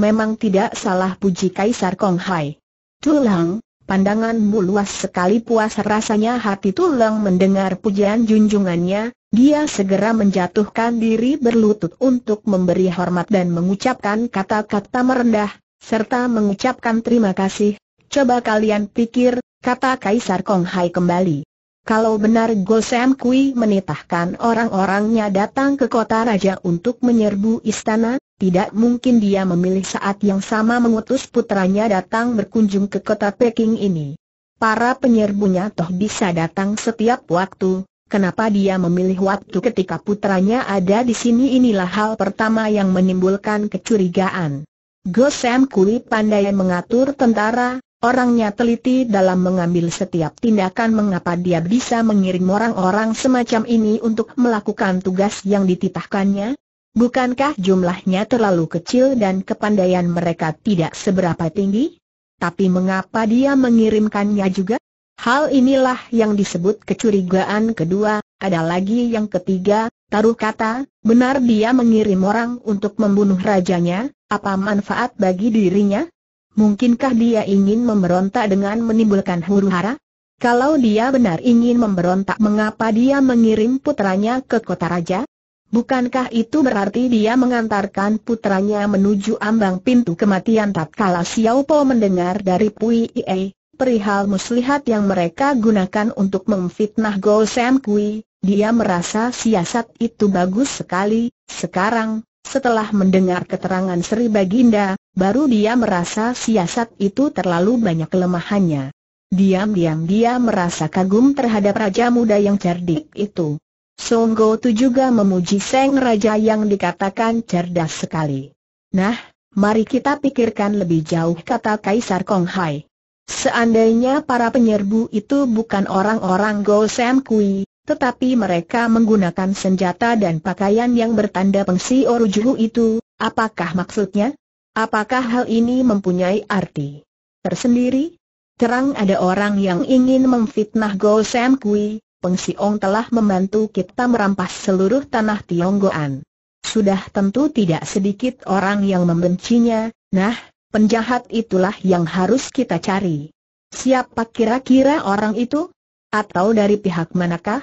Memang tidak salah puji Kaisar Kong Hai. Tulang, pandanganmu luas sekali puas rasanya hati Tulang mendengar pujian junjungannya, dia segera menjatuhkan diri berlutut untuk memberi hormat dan mengucapkan kata-kata merendah, serta mengucapkan terima kasih. Coba kalian pikir, kata Kaisar Kong Hai kembali. Kalau benar Go Sam Kui menitahkan orang-orangnya datang ke kota raja untuk menyerbu istana, tidak mungkin dia memilih saat yang sama mengutus putranya datang berkunjung ke kota Peking ini. Para penyerbunya toh bisa datang setiap waktu, Kenapa dia memilih waktu ketika putranya ada di sini inilah hal pertama yang menimbulkan kecurigaan. Go Sam Kui pandai mengatur tentara, orangnya teliti dalam mengambil setiap tindakan mengapa dia bisa mengirim orang-orang semacam ini untuk melakukan tugas yang dititahkannya? Bukankah jumlahnya terlalu kecil dan kepandaian mereka tidak seberapa tinggi? Tapi mengapa dia mengirimkannya juga? Hal inilah yang disebut kecurigaan kedua, ada lagi yang ketiga, taruh kata, benar dia mengirim orang untuk membunuh rajanya, apa manfaat bagi dirinya? Mungkinkah dia ingin memberontak dengan menimbulkan huru hara? Kalau dia benar ingin memberontak mengapa dia mengirim putranya ke kota raja? Bukankah itu berarti dia mengantarkan putranya menuju ambang pintu kematian tatkala Xiao Po mendengar dari Pui Ie, perihal muslihat yang mereka gunakan untuk memfitnah Go Sam Kui, dia merasa siasat itu bagus sekali, sekarang, setelah mendengar keterangan Sri Baginda, baru dia merasa siasat itu terlalu banyak kelemahannya. Diam-diam dia merasa kagum terhadap Raja Muda yang cerdik itu. Songgo Tu juga memuji Seng Raja yang dikatakan cerdas sekali. Nah, mari kita pikirkan lebih jauh kata Kaisar Kong Hai. Seandainya para penyerbu itu bukan orang-orang Go Sam Kui, tetapi mereka menggunakan senjata dan pakaian yang bertanda pengsi orujuhu itu, apakah maksudnya? Apakah hal ini mempunyai arti tersendiri? Terang ada orang yang ingin memfitnah Go Sam Kui, Peng Siong telah membantu kita merampas seluruh tanah Tionggoan. Sudah tentu tidak sedikit orang yang membencinya, nah, penjahat itulah yang harus kita cari. Siapa kira-kira orang itu? Atau dari pihak manakah?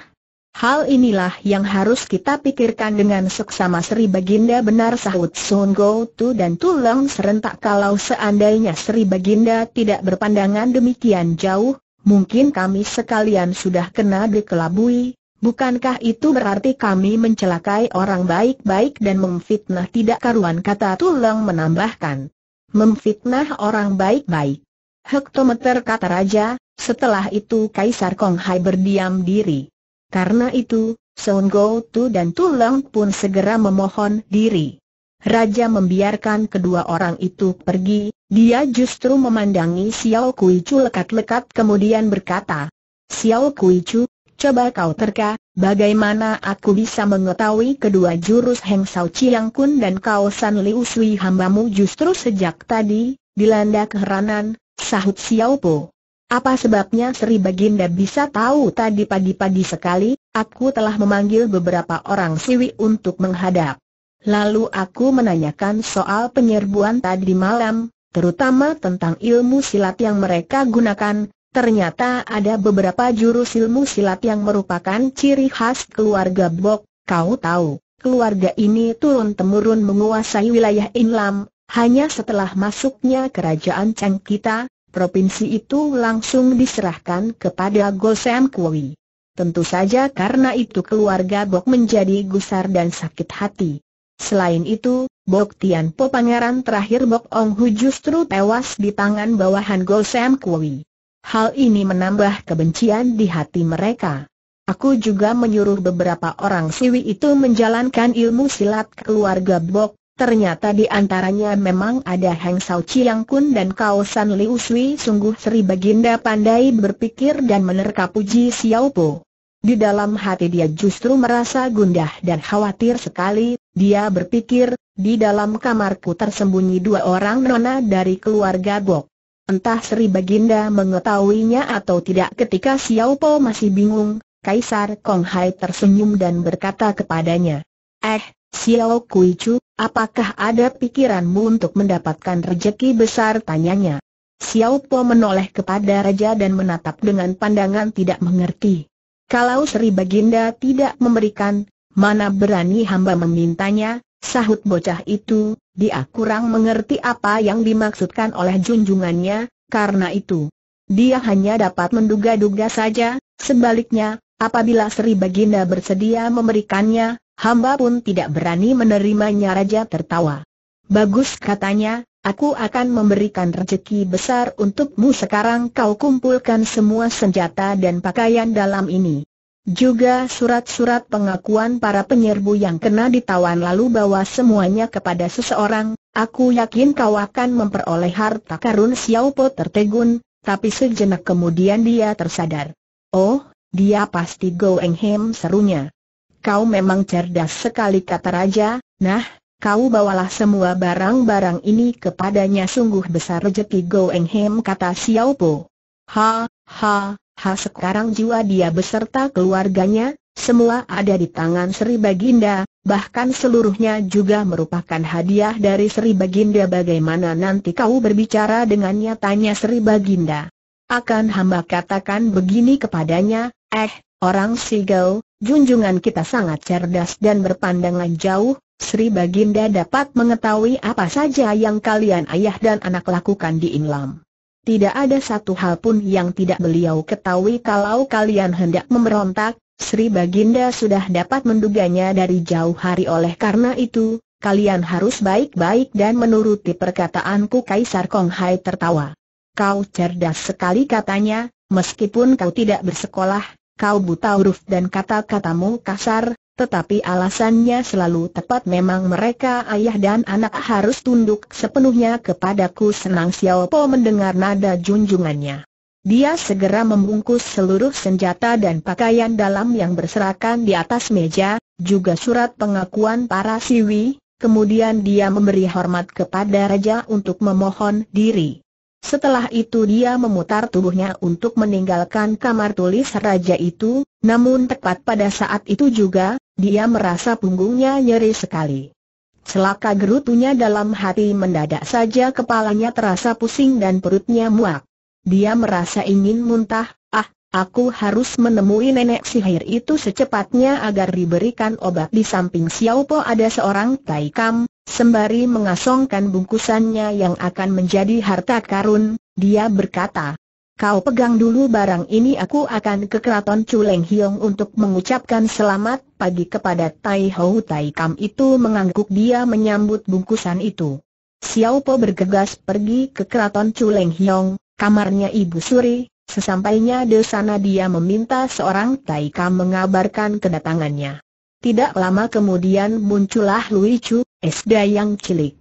Hal inilah yang harus kita pikirkan dengan seksama Sri Baginda benar sahut Sun Go Tu dan Tulang serentak kalau seandainya Sri Baginda tidak berpandangan demikian jauh, Mungkin kami sekalian sudah kena dikelabui, bukankah itu berarti kami mencelakai orang baik-baik dan memfitnah tidak karuan kata tulang menambahkan. Memfitnah orang baik-baik. Hektometer kata raja, setelah itu Kaisar Kong Hai berdiam diri. Karena itu, Song Go Tu dan Tulang pun segera memohon diri. Raja membiarkan kedua orang itu pergi, dia justru memandangi Xiao Kui Chu lekat-lekat kemudian berkata, Xiao Kui Chu, coba kau terka, bagaimana aku bisa mengetahui kedua jurus Heng Sao Chiang Kun dan Kau San Liu Sui hambamu justru sejak tadi, dilanda keheranan, sahut Xiao Po. Apa sebabnya Sri Baginda bisa tahu tadi pagi-pagi sekali, aku telah memanggil beberapa orang siwi untuk menghadap. Lalu aku menanyakan soal penyerbuan tadi malam, terutama tentang ilmu silat yang mereka gunakan. Ternyata ada beberapa jurus ilmu silat yang merupakan ciri khas keluarga Bok. Kau tahu, keluarga ini turun-temurun menguasai wilayah Inlam. Hanya setelah masuknya kerajaan Cheng kita, provinsi itu langsung diserahkan kepada Gosem Kui. Tentu saja karena itu keluarga Bok menjadi gusar dan sakit hati. Selain itu, Bok Tian Po pangeran terakhir Bok Ong Hu justru tewas di tangan bawahan Go Sam Kui. Hal ini menambah kebencian di hati mereka. Aku juga menyuruh beberapa orang siwi itu menjalankan ilmu silat keluarga Bok. Ternyata di antaranya memang ada Heng Sao Chiang Kun dan Kaosan Liu Sui sungguh Sri Baginda pandai berpikir dan menerka puji Xiao Po. Di dalam hati dia justru merasa gundah dan khawatir sekali, dia berpikir, di dalam kamarku tersembunyi dua orang nona dari keluarga Bok. Entah Sri Baginda mengetahuinya atau tidak ketika Xiao Po masih bingung, Kaisar Kong Hai tersenyum dan berkata kepadanya, Eh, Xiao Kui Chu, apakah ada pikiranmu untuk mendapatkan rejeki besar tanyanya? Xiao Po menoleh kepada Raja dan menatap dengan pandangan tidak mengerti. Kalau Sri Baginda tidak memberikan, mana berani hamba memintanya, sahut bocah itu, dia kurang mengerti apa yang dimaksudkan oleh junjungannya, karena itu. Dia hanya dapat menduga-duga saja, sebaliknya, apabila Sri Baginda bersedia memberikannya, hamba pun tidak berani menerimanya Raja tertawa. Bagus katanya, Aku akan memberikan rezeki besar untukmu sekarang kau kumpulkan semua senjata dan pakaian dalam ini. Juga surat-surat pengakuan para penyerbu yang kena ditawan lalu bawa semuanya kepada seseorang, aku yakin kau akan memperoleh harta karun Xiaopo tertegun, tapi sejenak kemudian dia tersadar. Oh, dia pasti Go Eng Hem serunya. Kau memang cerdas sekali kata raja, nah, Kau bawalah semua barang-barang ini kepadanya sungguh besar rezeki Go Eng Hem kata Xiao Po. Ha, ha, ha sekarang jiwa dia beserta keluarganya, semua ada di tangan Sri Baginda, bahkan seluruhnya juga merupakan hadiah dari Sri Baginda bagaimana nanti kau berbicara dengannya tanya Sri Baginda. Akan hamba katakan begini kepadanya, eh, Orang Sigau, junjungan kita sangat cerdas dan berpandangan jauh, Sri Baginda dapat mengetahui apa saja yang kalian ayah dan anak lakukan di Inlam. Tidak ada satu hal pun yang tidak beliau ketahui kalau kalian hendak memberontak, Sri Baginda sudah dapat menduganya dari jauh hari. Oleh karena itu, kalian harus baik-baik dan menuruti perkataanku Kaisar Kong Hai tertawa. Kau cerdas sekali katanya, meskipun kau tidak bersekolah, kau buta huruf dan kata-katamu kasar, tetapi alasannya selalu tepat memang mereka ayah dan anak harus tunduk sepenuhnya kepadaku senang Xiao Po mendengar nada junjungannya. Dia segera membungkus seluruh senjata dan pakaian dalam yang berserakan di atas meja, juga surat pengakuan para siwi, kemudian dia memberi hormat kepada raja untuk memohon diri. Setelah itu dia memutar tubuhnya untuk meninggalkan kamar tulis raja itu, namun tepat pada saat itu juga, dia merasa punggungnya nyeri sekali. Celaka gerutunya dalam hati mendadak saja kepalanya terasa pusing dan perutnya muak. Dia merasa ingin muntah, ah, aku harus menemui nenek sihir itu secepatnya agar diberikan obat di samping Xiaopo ada seorang taikam, Sembari mengasongkan bungkusannya yang akan menjadi harta karun, dia berkata, Kau pegang dulu barang ini aku akan ke keraton Chuleng Hiong untuk mengucapkan selamat pagi kepada Tai Hou Tai Kam itu mengangguk dia menyambut bungkusan itu. Xiao Po bergegas pergi ke keraton Chuleng Hiong, kamarnya Ibu Suri, sesampainya di sana dia meminta seorang Tai Kam mengabarkan kedatangannya. Tidak lama kemudian muncullah Lui Chu, Esda yang cilik.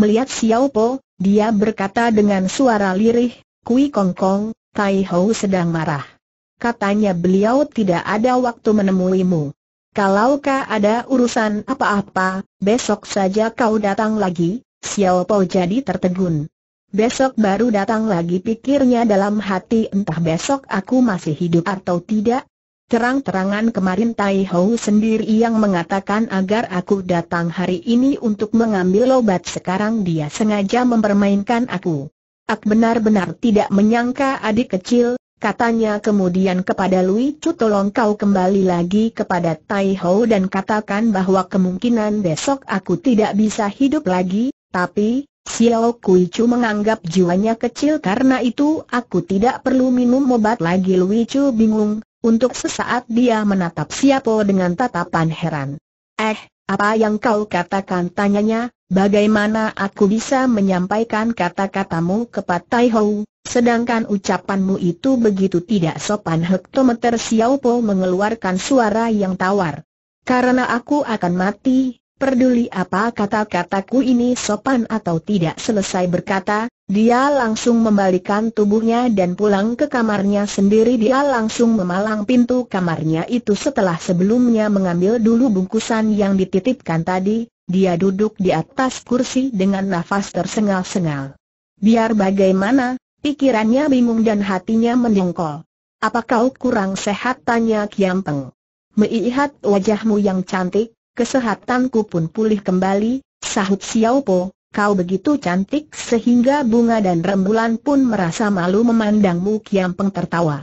Melihat Xiao Po, dia berkata dengan suara lirih, Kui Kong Kong, Tai Hou sedang marah. Katanya beliau tidak ada waktu menemuimu. Kalaukah ada urusan apa-apa, besok saja kau datang lagi, Xiao Po jadi tertegun. Besok baru datang lagi pikirnya dalam hati entah besok aku masih hidup atau tidak, Terang-terangan kemarin Tai Hou sendiri yang mengatakan agar aku datang hari ini untuk mengambil obat sekarang dia sengaja mempermainkan aku. Ak benar-benar tidak menyangka adik kecil, katanya kemudian kepada Lui Chu tolong kau kembali lagi kepada Tai Hou dan katakan bahwa kemungkinan besok aku tidak bisa hidup lagi, tapi, Xiao Kui Chu menganggap jiwanya kecil karena itu aku tidak perlu minum obat lagi Lui Chu bingung, untuk sesaat dia menatap Siapo dengan tatapan heran. Eh, apa yang kau katakan tanyanya, bagaimana aku bisa menyampaikan kata-katamu kepada Tai Hou, sedangkan ucapanmu itu begitu tidak sopan? Hektometer Xiaopo mengeluarkan suara yang tawar. Karena aku akan mati, Peduli apa kata-kataku ini sopan atau tidak. Selesai berkata, dia langsung membalikan tubuhnya dan pulang ke kamarnya sendiri. Dia langsung memalang pintu kamarnya itu setelah sebelumnya mengambil dulu bungkusan yang dititipkan tadi, dia duduk di atas kursi dengan nafas tersengal-sengal. Biar bagaimana, pikirannya bingung dan hatinya mendengkol. Apa kau kurang sehat tanya Kiampeng. Melihat wajahmu yang cantik, kesehatanku pun pulih kembali, sahut Xiao Po, kau begitu cantik sehingga bunga dan rembulan pun merasa malu memandangmu Kiam Peng tertawa.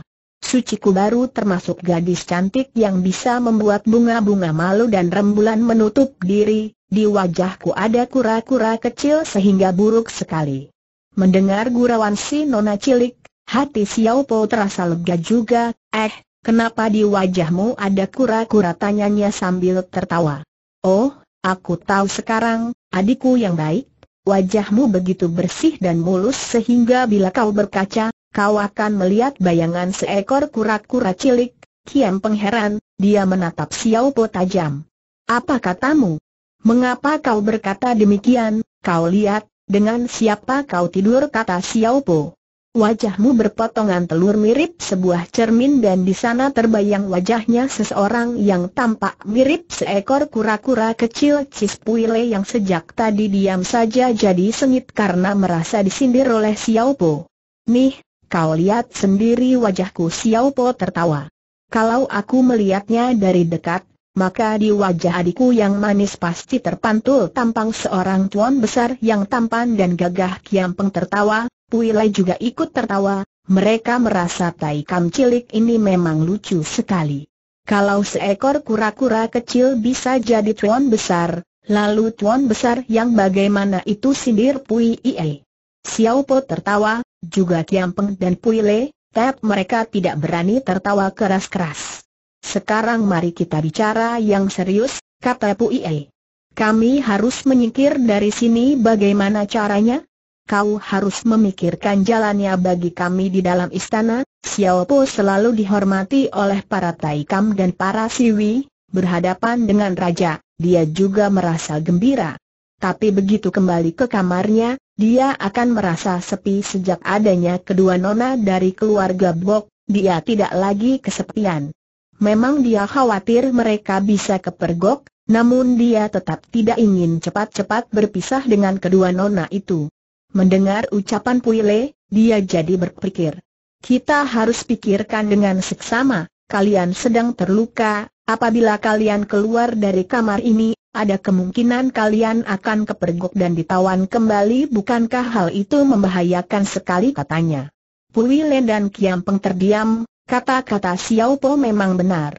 Suciku baru termasuk gadis cantik yang bisa membuat bunga-bunga malu dan rembulan menutup diri, di wajahku ada kura-kura kecil sehingga buruk sekali. Mendengar gurauan si nona cilik, hati Xiao Po terasa lega juga, eh, Kenapa di wajahmu ada kura-kura tanyanya sambil tertawa. Oh, aku tahu sekarang, adikku yang baik, wajahmu begitu bersih dan mulus sehingga bila kau berkaca, kau akan melihat bayangan seekor kura-kura cilik. Kiam pengheran, dia menatap Xiao Po tajam. Apa katamu? Mengapa kau berkata demikian? Kau lihat, dengan siapa kau tidur kata Xiao Po. Wajahmu berpotongan telur mirip sebuah cermin dan di sana terbayang wajahnya seseorang yang tampak mirip seekor kura-kura kecil Cispuile yang sejak tadi diam saja jadi sengit karena merasa disindir oleh Xiaopo. Nih, kau lihat sendiri wajahku Xiaopo tertawa. Kalau aku melihatnya dari dekat, maka di wajah adikku yang manis pasti terpantul tampang seorang tuan besar yang tampan dan gagah Kiampeng tertawa, Pui Lai juga ikut tertawa, Mereka merasa Tai Kam cilik ini memang lucu sekali. Kalau seekor kura-kura kecil bisa jadi tuan besar, lalu tuan besar yang bagaimana itu sindir Pui Ie. Xiao Po tertawa, juga Tiam Peng dan Pui Le, tapi mereka tidak berani tertawa keras-keras. Sekarang mari kita bicara yang serius, kata Pui Ie. Kami harus menyingkir dari sini bagaimana caranya? kau harus memikirkan jalannya bagi kami di dalam istana, Xiao Po selalu dihormati oleh para taikam dan para siwi, berhadapan dengan raja, dia juga merasa gembira. Tapi begitu kembali ke kamarnya, dia akan merasa sepi sejak adanya kedua nona dari keluarga Bok, dia tidak lagi kesepian. Memang dia khawatir mereka bisa kepergok, namun dia tetap tidak ingin cepat-cepat berpisah dengan kedua nona itu. Mendengar ucapan Puile, dia jadi berpikir. Kita harus pikirkan dengan seksama, kalian sedang terluka, apabila kalian keluar dari kamar ini, ada kemungkinan kalian akan kepergok dan ditawan kembali bukankah hal itu membahayakan sekali katanya. Puile dan Kiam Peng terdiam, kata-kata Xiao Po memang benar.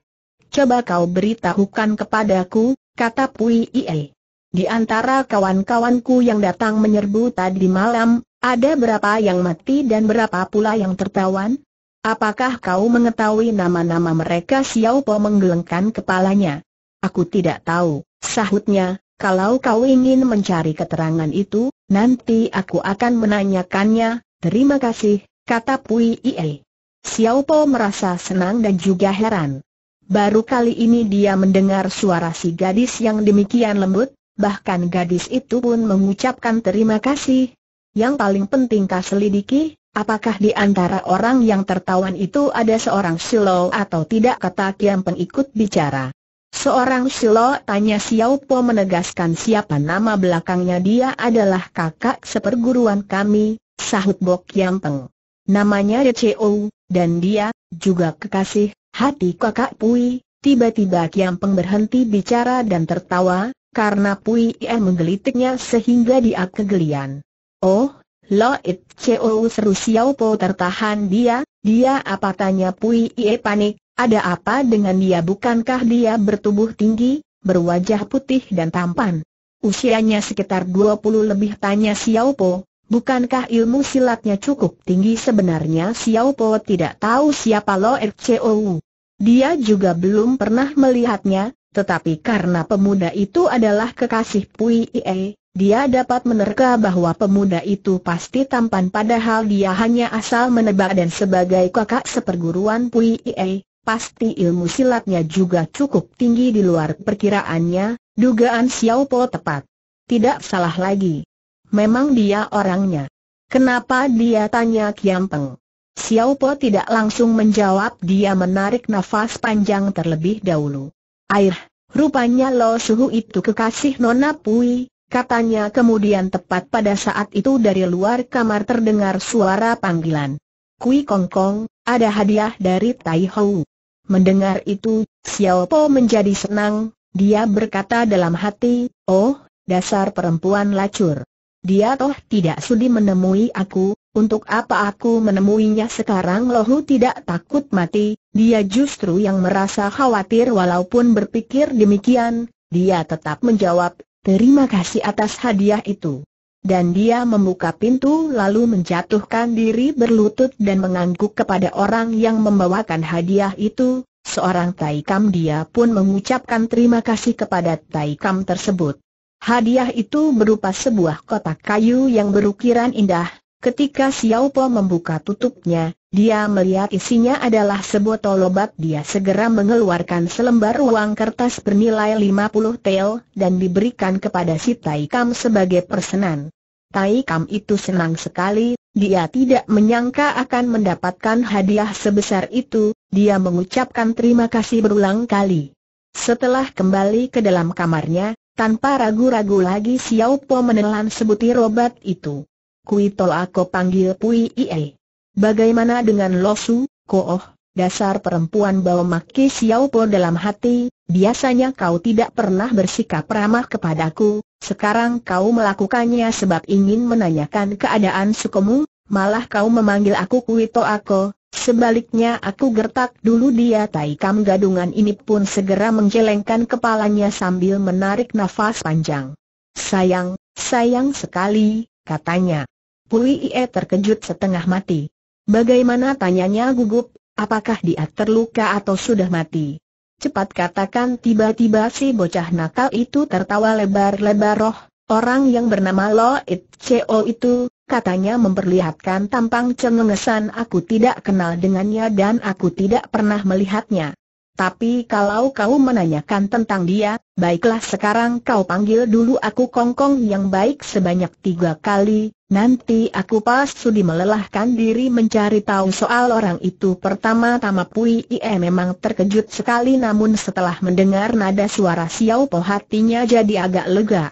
Coba kau beritahukan kepadaku, kata Pui Ie. Di antara kawan-kawanku yang datang menyerbu tadi malam, ada berapa yang mati dan berapa pula yang tertawan? Apakah kau mengetahui nama-nama mereka? Xiao Po menggelengkan kepalanya. Aku tidak tahu, sahutnya, kalau kau ingin mencari keterangan itu, nanti aku akan menanyakannya, terima kasih, kata Pui Ie. Xiao Po merasa senang dan juga heran. Baru kali ini dia mendengar suara si gadis yang demikian lembut, bahkan gadis itu pun mengucapkan terima kasih. Yang paling penting kau selidiki, apakah di antara orang yang tertawan itu ada seorang silo atau tidak kata Kiam pengikut bicara. Seorang silo tanya Xiao Po menegaskan siapa nama belakangnya. Dia adalah kakak seperguruan kami, sahut Bok Kiam Peng. Namanya Recheo, dan dia, juga kekasih, hati kakak Pui, tiba-tiba Kiam Peng berhenti bicara dan tertawa, karena Pui Ie menggelitiknya sehingga dia kegelian. Oh, Lo It Cheo seru Xiao Po tertahan dia, dia apa tanya Pui? Ie panik, ada apa dengan dia bukankah dia bertubuh tinggi, berwajah putih dan tampan? Usianya sekitar 20 lebih tanya Xiao Po, bukankah ilmu silatnya cukup tinggi sebenarnya Xiao Po tidak tahu siapa Lo Cheo. Dia juga belum pernah melihatnya, tetapi karena pemuda itu adalah kekasih Pui Ie, dia dapat menerka bahwa pemuda itu pasti tampan padahal dia hanya asal menebak dan sebagai kakak seperguruan Pui Ie, pasti ilmu silatnya juga cukup tinggi di luar perkiraannya, dugaan Xiao Po tepat. Tidak salah lagi. Memang dia orangnya. Kenapa dia tanya Kiam Peng? Xiao Po tidak langsung menjawab dia menarik nafas panjang terlebih dahulu. Air, rupanya Lo Suhu itu kekasih Nona Pui, katanya kemudian tepat pada saat itu dari luar kamar terdengar suara panggilan. Kui Kong Kong, ada hadiah dari Tai Hou. Mendengar itu, Xiao Po menjadi senang, dia berkata dalam hati, oh, dasar perempuan lacur. Dia toh tidak sudi menemui aku, untuk apa aku menemuinya sekarang? Lohu tidak takut mati, dia justru yang merasa khawatir walaupun berpikir demikian, dia tetap menjawab, terima kasih atas hadiah itu. Dan dia membuka pintu lalu menjatuhkan diri berlutut dan mengangguk kepada orang yang membawakan hadiah itu, seorang taikam dia pun mengucapkan terima kasih kepada taikam tersebut. Hadiah itu berupa sebuah kotak kayu yang berukiran indah, Ketika Xiao Po membuka tutupnya, dia melihat isinya adalah sebotol obat dia segera mengeluarkan selembar uang kertas bernilai 50 tel dan diberikan kepada si Tai Kam sebagai persenan. Tai Kam itu senang sekali, dia tidak menyangka akan mendapatkan hadiah sebesar itu, dia mengucapkan terima kasih berulang kali. Setelah kembali ke dalam kamarnya, tanpa ragu-ragu lagi Xiao Po menelan sebutir obat itu. Kui Tol aku panggil Pui Ie. Bagaimana dengan Losu, Kooh, dasar perempuan bawa maki Xiao Po dalam hati, biasanya kau tidak pernah bersikap ramah kepadaku, sekarang kau melakukannya sebab ingin menanyakan keadaan sukumu, malah kau memanggil aku Kuito aku, sebaliknya aku gertak dulu dia Taikam gadungan ini pun segera menggelengkan kepalanya sambil menarik nafas panjang. Sayang, sayang sekali, katanya. Pui Ie terkejut setengah mati. Bagaimana tanyanya gugup, apakah dia terluka atau sudah mati? Cepat katakan tiba-tiba si bocah nakal itu tertawa lebar-lebar roh, orang yang bernama Lo It itu, katanya memperlihatkan tampang cengengesan aku tidak kenal dengannya dan aku tidak pernah melihatnya. Tapi kalau kau menanyakan tentang dia, baiklah sekarang kau panggil dulu aku Kongkong yang baik sebanyak tiga kali, nanti aku pas sudi melelahkan diri mencari tahu soal orang itu. Pertama-tama Pui Ie memang terkejut sekali namun setelah mendengar nada suara Xiao Po hatinya jadi agak lega.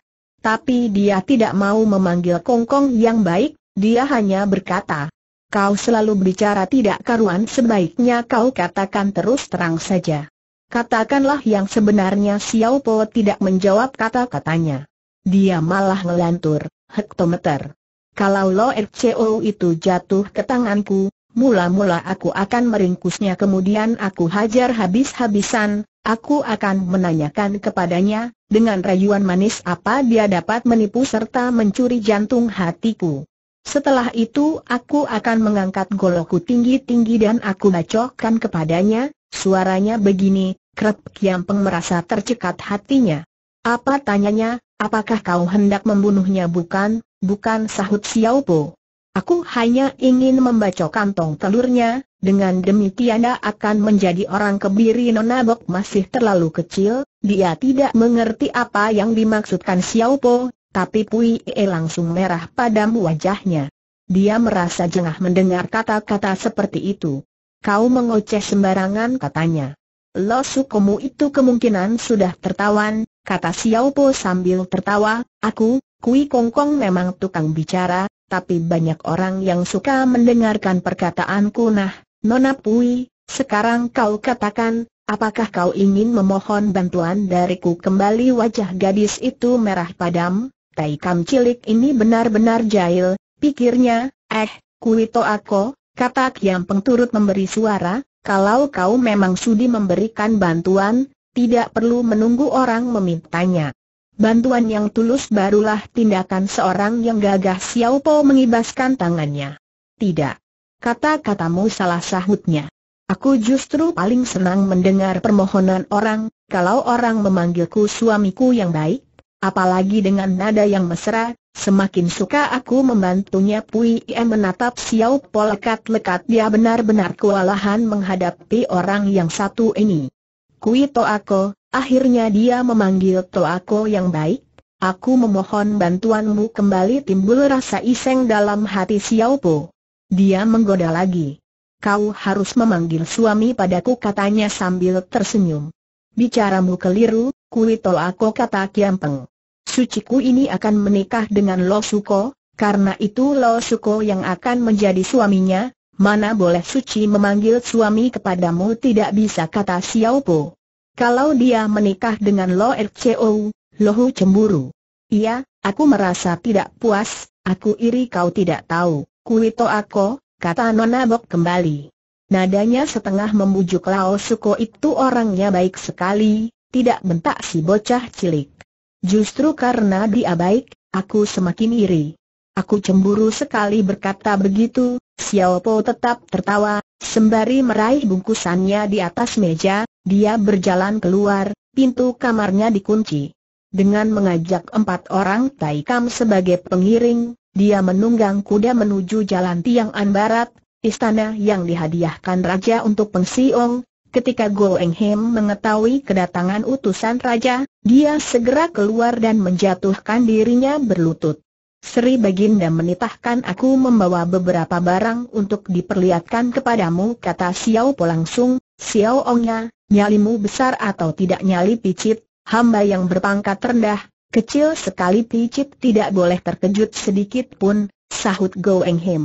Tapi dia tidak mau memanggil Kongkong yang baik, dia hanya berkata, Kau selalu bicara tidak karuan sebaiknya kau katakan terus terang saja. Katakanlah yang sebenarnya Xiao Po tidak menjawab kata-katanya. Dia malah ngelantur, hektometer. Kalau Lo RCO itu jatuh ke tanganku, mula-mula aku akan meringkusnya kemudian aku hajar habis-habisan, aku akan menanyakan kepadanya, dengan rayuan manis apa dia dapat menipu serta mencuri jantung hatiku. Setelah itu aku akan mengangkat golokku tinggi-tinggi dan aku bacokkan kepadanya, suaranya begini, Krep Kiampeng merasa tercekat hatinya. Apa tanyanya, apakah kau hendak membunuhnya bukan, bukan sahut Xiaopo. Aku hanya ingin membacok kantong telurnya, dengan demikian dia akan menjadi orang kebiri Nona Bok masih terlalu kecil, dia tidak mengerti apa yang dimaksudkan Xiaopo, tapi Pui E langsung merah padam wajahnya. Dia merasa jengah mendengar kata-kata seperti itu. Kau mengoceh sembarangan katanya. Lo sukumu itu kemungkinan sudah tertawan, kata Xiao Po sambil tertawa, aku, Kui Kongkong memang tukang bicara, tapi banyak orang yang suka mendengarkan perkataanku. Nah, Nona Pui, sekarang kau katakan, apakah kau ingin memohon bantuan dariku? Kembali wajah gadis itu merah padam, Tai Kam cilik ini benar-benar jahil, pikirnya, eh, kuito aku, kata Kiam Peng turut memberi suara, kalau kau memang sudi memberikan bantuan, tidak perlu menunggu orang memintanya. Bantuan yang tulus barulah tindakan seorang yang gagah Xiao Po mengibaskan tangannya. Tidak. Kata-katamu salah sahutnya. Aku justru paling senang mendengar permohonan orang, kalau orang memanggilku suamiku yang baik, apalagi dengan nada yang mesra, semakin suka aku membantunya Pui Iem menatap Xiao Po lekat-lekat dia benar-benar kewalahan menghadapi orang yang satu ini. Kui To Ako, akhirnya dia memanggil To Ako yang baik, aku memohon bantuanmu kembali timbul rasa iseng dalam hati Xiao Po. Dia menggoda lagi. Kau harus memanggil suami padaku katanya sambil tersenyum. Bicaramu keliru, Kui To Ako kata Kiampeng. Suciku ini akan menikah dengan Lo Suko, karena itu Lo Suko yang akan menjadi suaminya, mana boleh Suci memanggil suami kepadamu tidak bisa kata Xiao Po. Kalau dia menikah dengan Lo RCO, Lohu cemburu. Iya, aku merasa tidak puas, aku iri kau tidak tahu, kuito aku, kata Nona Bok kembali. Nadanya setengah membujuk Lao Suko itu orangnya baik sekali, tidak bentak si bocah cilik. Justru karena dia baik, aku semakin iri. Aku cemburu sekali berkata begitu, Xiao Po tetap tertawa, sembari meraih bungkusannya di atas meja, dia berjalan keluar, pintu kamarnya dikunci. Dengan mengajak empat orang Tai Kam sebagai pengiring, dia menunggang kuda menuju jalan Tiang-An Barat, istana yang dihadiahkan raja untuk Peng Siong, Ketika Go Eng Hem mengetahui kedatangan utusan raja, dia segera keluar dan menjatuhkan dirinya berlutut. Sri Baginda menitahkan aku membawa beberapa barang untuk diperlihatkan kepadamu kata Xiao Po langsung, Xiao Ongnya, nyalimu besar atau tidak nyali picit, hamba yang berpangkat rendah, kecil sekali picit tidak boleh terkejut sedikit pun, sahut Go Eng Hem.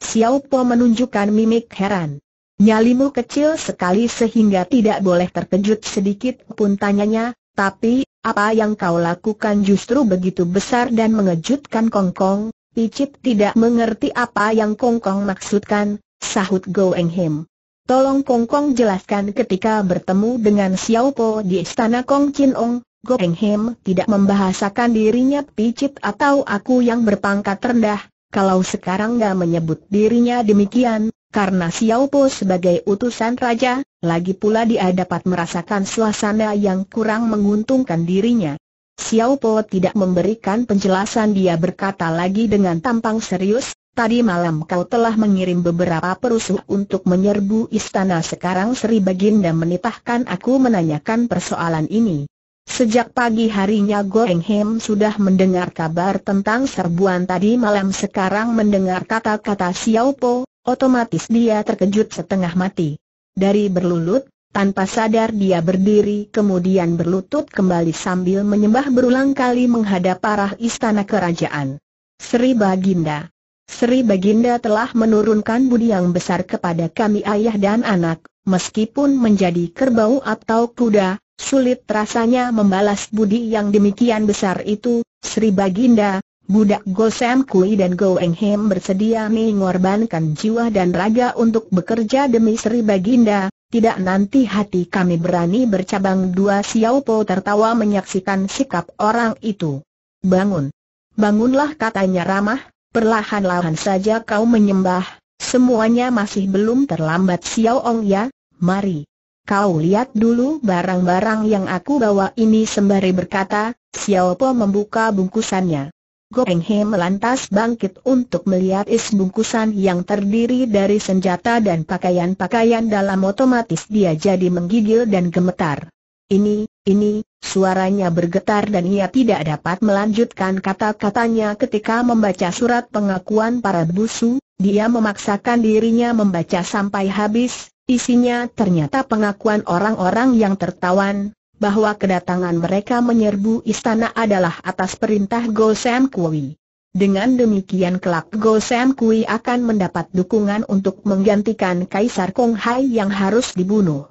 Xiao Po menunjukkan mimik heran. Nyalimu kecil sekali sehingga tidak boleh terkejut sedikit pun tanyanya, tapi, apa yang kau lakukan justru begitu besar dan mengejutkan Kongkong, Picit tidak mengerti apa yang Kongkong maksudkan, sahut Go Eng Him. Tolong Kongkong jelaskan ketika bertemu dengan Xiao Po di istana Kong Chin Ong, Go Eng Him tidak membahasakan dirinya Picit atau aku yang berpangkat rendah, kalau sekarang nggak menyebut dirinya demikian, karena Xiao Po sebagai utusan raja, lagi pula dia dapat merasakan suasana yang kurang menguntungkan dirinya. Xiao Po tidak memberikan penjelasan dia berkata lagi dengan tampang serius, tadi malam kau telah mengirim beberapa perusuh untuk menyerbu istana sekarang Sri Baginda menitahkan aku menanyakan persoalan ini. Sejak pagi harinya Go Eng Hem sudah mendengar kabar tentang serbuan tadi malam sekarang mendengar kata-kata Xiao Po, otomatis dia terkejut setengah mati. Dari berlulut, tanpa sadar dia berdiri kemudian berlutut kembali sambil menyembah berulang kali menghadap arah istana kerajaan. Sri Baginda Sri Baginda telah menurunkan budi yang besar kepada kami ayah dan anak, meskipun menjadi kerbau atau kuda, sulit rasanya membalas budi yang demikian besar itu, Sri Baginda, budak Go Sam Kui dan Go Eng Hem bersedia mengorbankan jiwa dan raga untuk bekerja demi Sri Baginda, tidak nanti hati kami berani bercabang dua Xiao Po tertawa menyaksikan sikap orang itu. Bangun. Bangunlah katanya ramah, perlahan-lahan saja kau menyembah, semuanya masih belum terlambat Xiao Ong ya, mari. Kau lihat dulu barang-barang yang aku bawa ini sembari berkata, Xiao Po membuka bungkusannya. Go Eng Hem lantas bangkit untuk melihat is bungkusan yang terdiri dari senjata dan pakaian-pakaian dalam otomatis dia jadi menggigil dan gemetar. Ini, ini, suaranya bergetar dan ia tidak dapat melanjutkan kata-katanya ketika membaca surat pengakuan para busu, dia memaksakan dirinya membaca sampai habis, isinya ternyata pengakuan orang-orang yang tertawan, bahwa kedatangan mereka menyerbu istana adalah atas perintah Go Sam Kui. Dengan demikian kelak Go Sam Kui akan mendapat dukungan untuk menggantikan Kaisar Kong Hai yang harus dibunuh.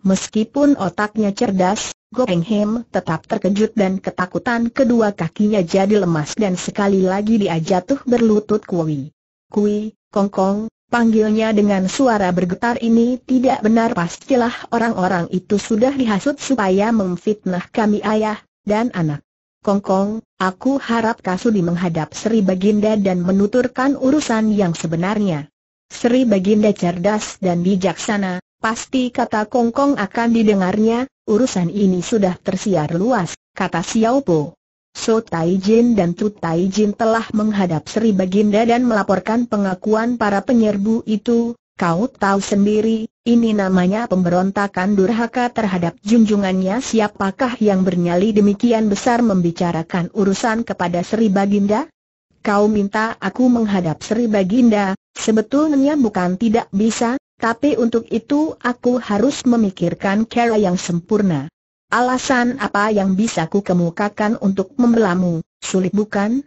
Meskipun otaknya cerdas, Go Eng Hem tetap terkejut dan ketakutan kedua kakinya jadi lemas dan sekali lagi dia jatuh berlutut Kui. Kui, Kong Kong, Panggilnya dengan suara bergetar ini tidak benar pastilah orang-orang itu sudah dihasut supaya memfitnah kami ayah dan anak. Kongkong, aku harap Kasudi menghadap Sri Baginda dan menuturkan urusan yang sebenarnya. Sri Baginda cerdas dan bijaksana, pasti kata Kongkong akan didengarnya, urusan ini sudah tersiar luas, kata Xiao Po. So Tai Jin dan Tu Tai Jin telah menghadap Sri Baginda dan melaporkan pengakuan para penyerbu itu, kau tahu sendiri, ini namanya pemberontakan durhaka terhadap junjungannya siapakah yang bernyali demikian besar membicarakan urusan kepada Sri Baginda? Kau minta aku menghadap Sri Baginda, sebetulnya bukan tidak bisa, tapi untuk itu aku harus memikirkan cara yang sempurna. Alasan apa yang bisa ku kemukakan untuk membelamu, sulit bukan?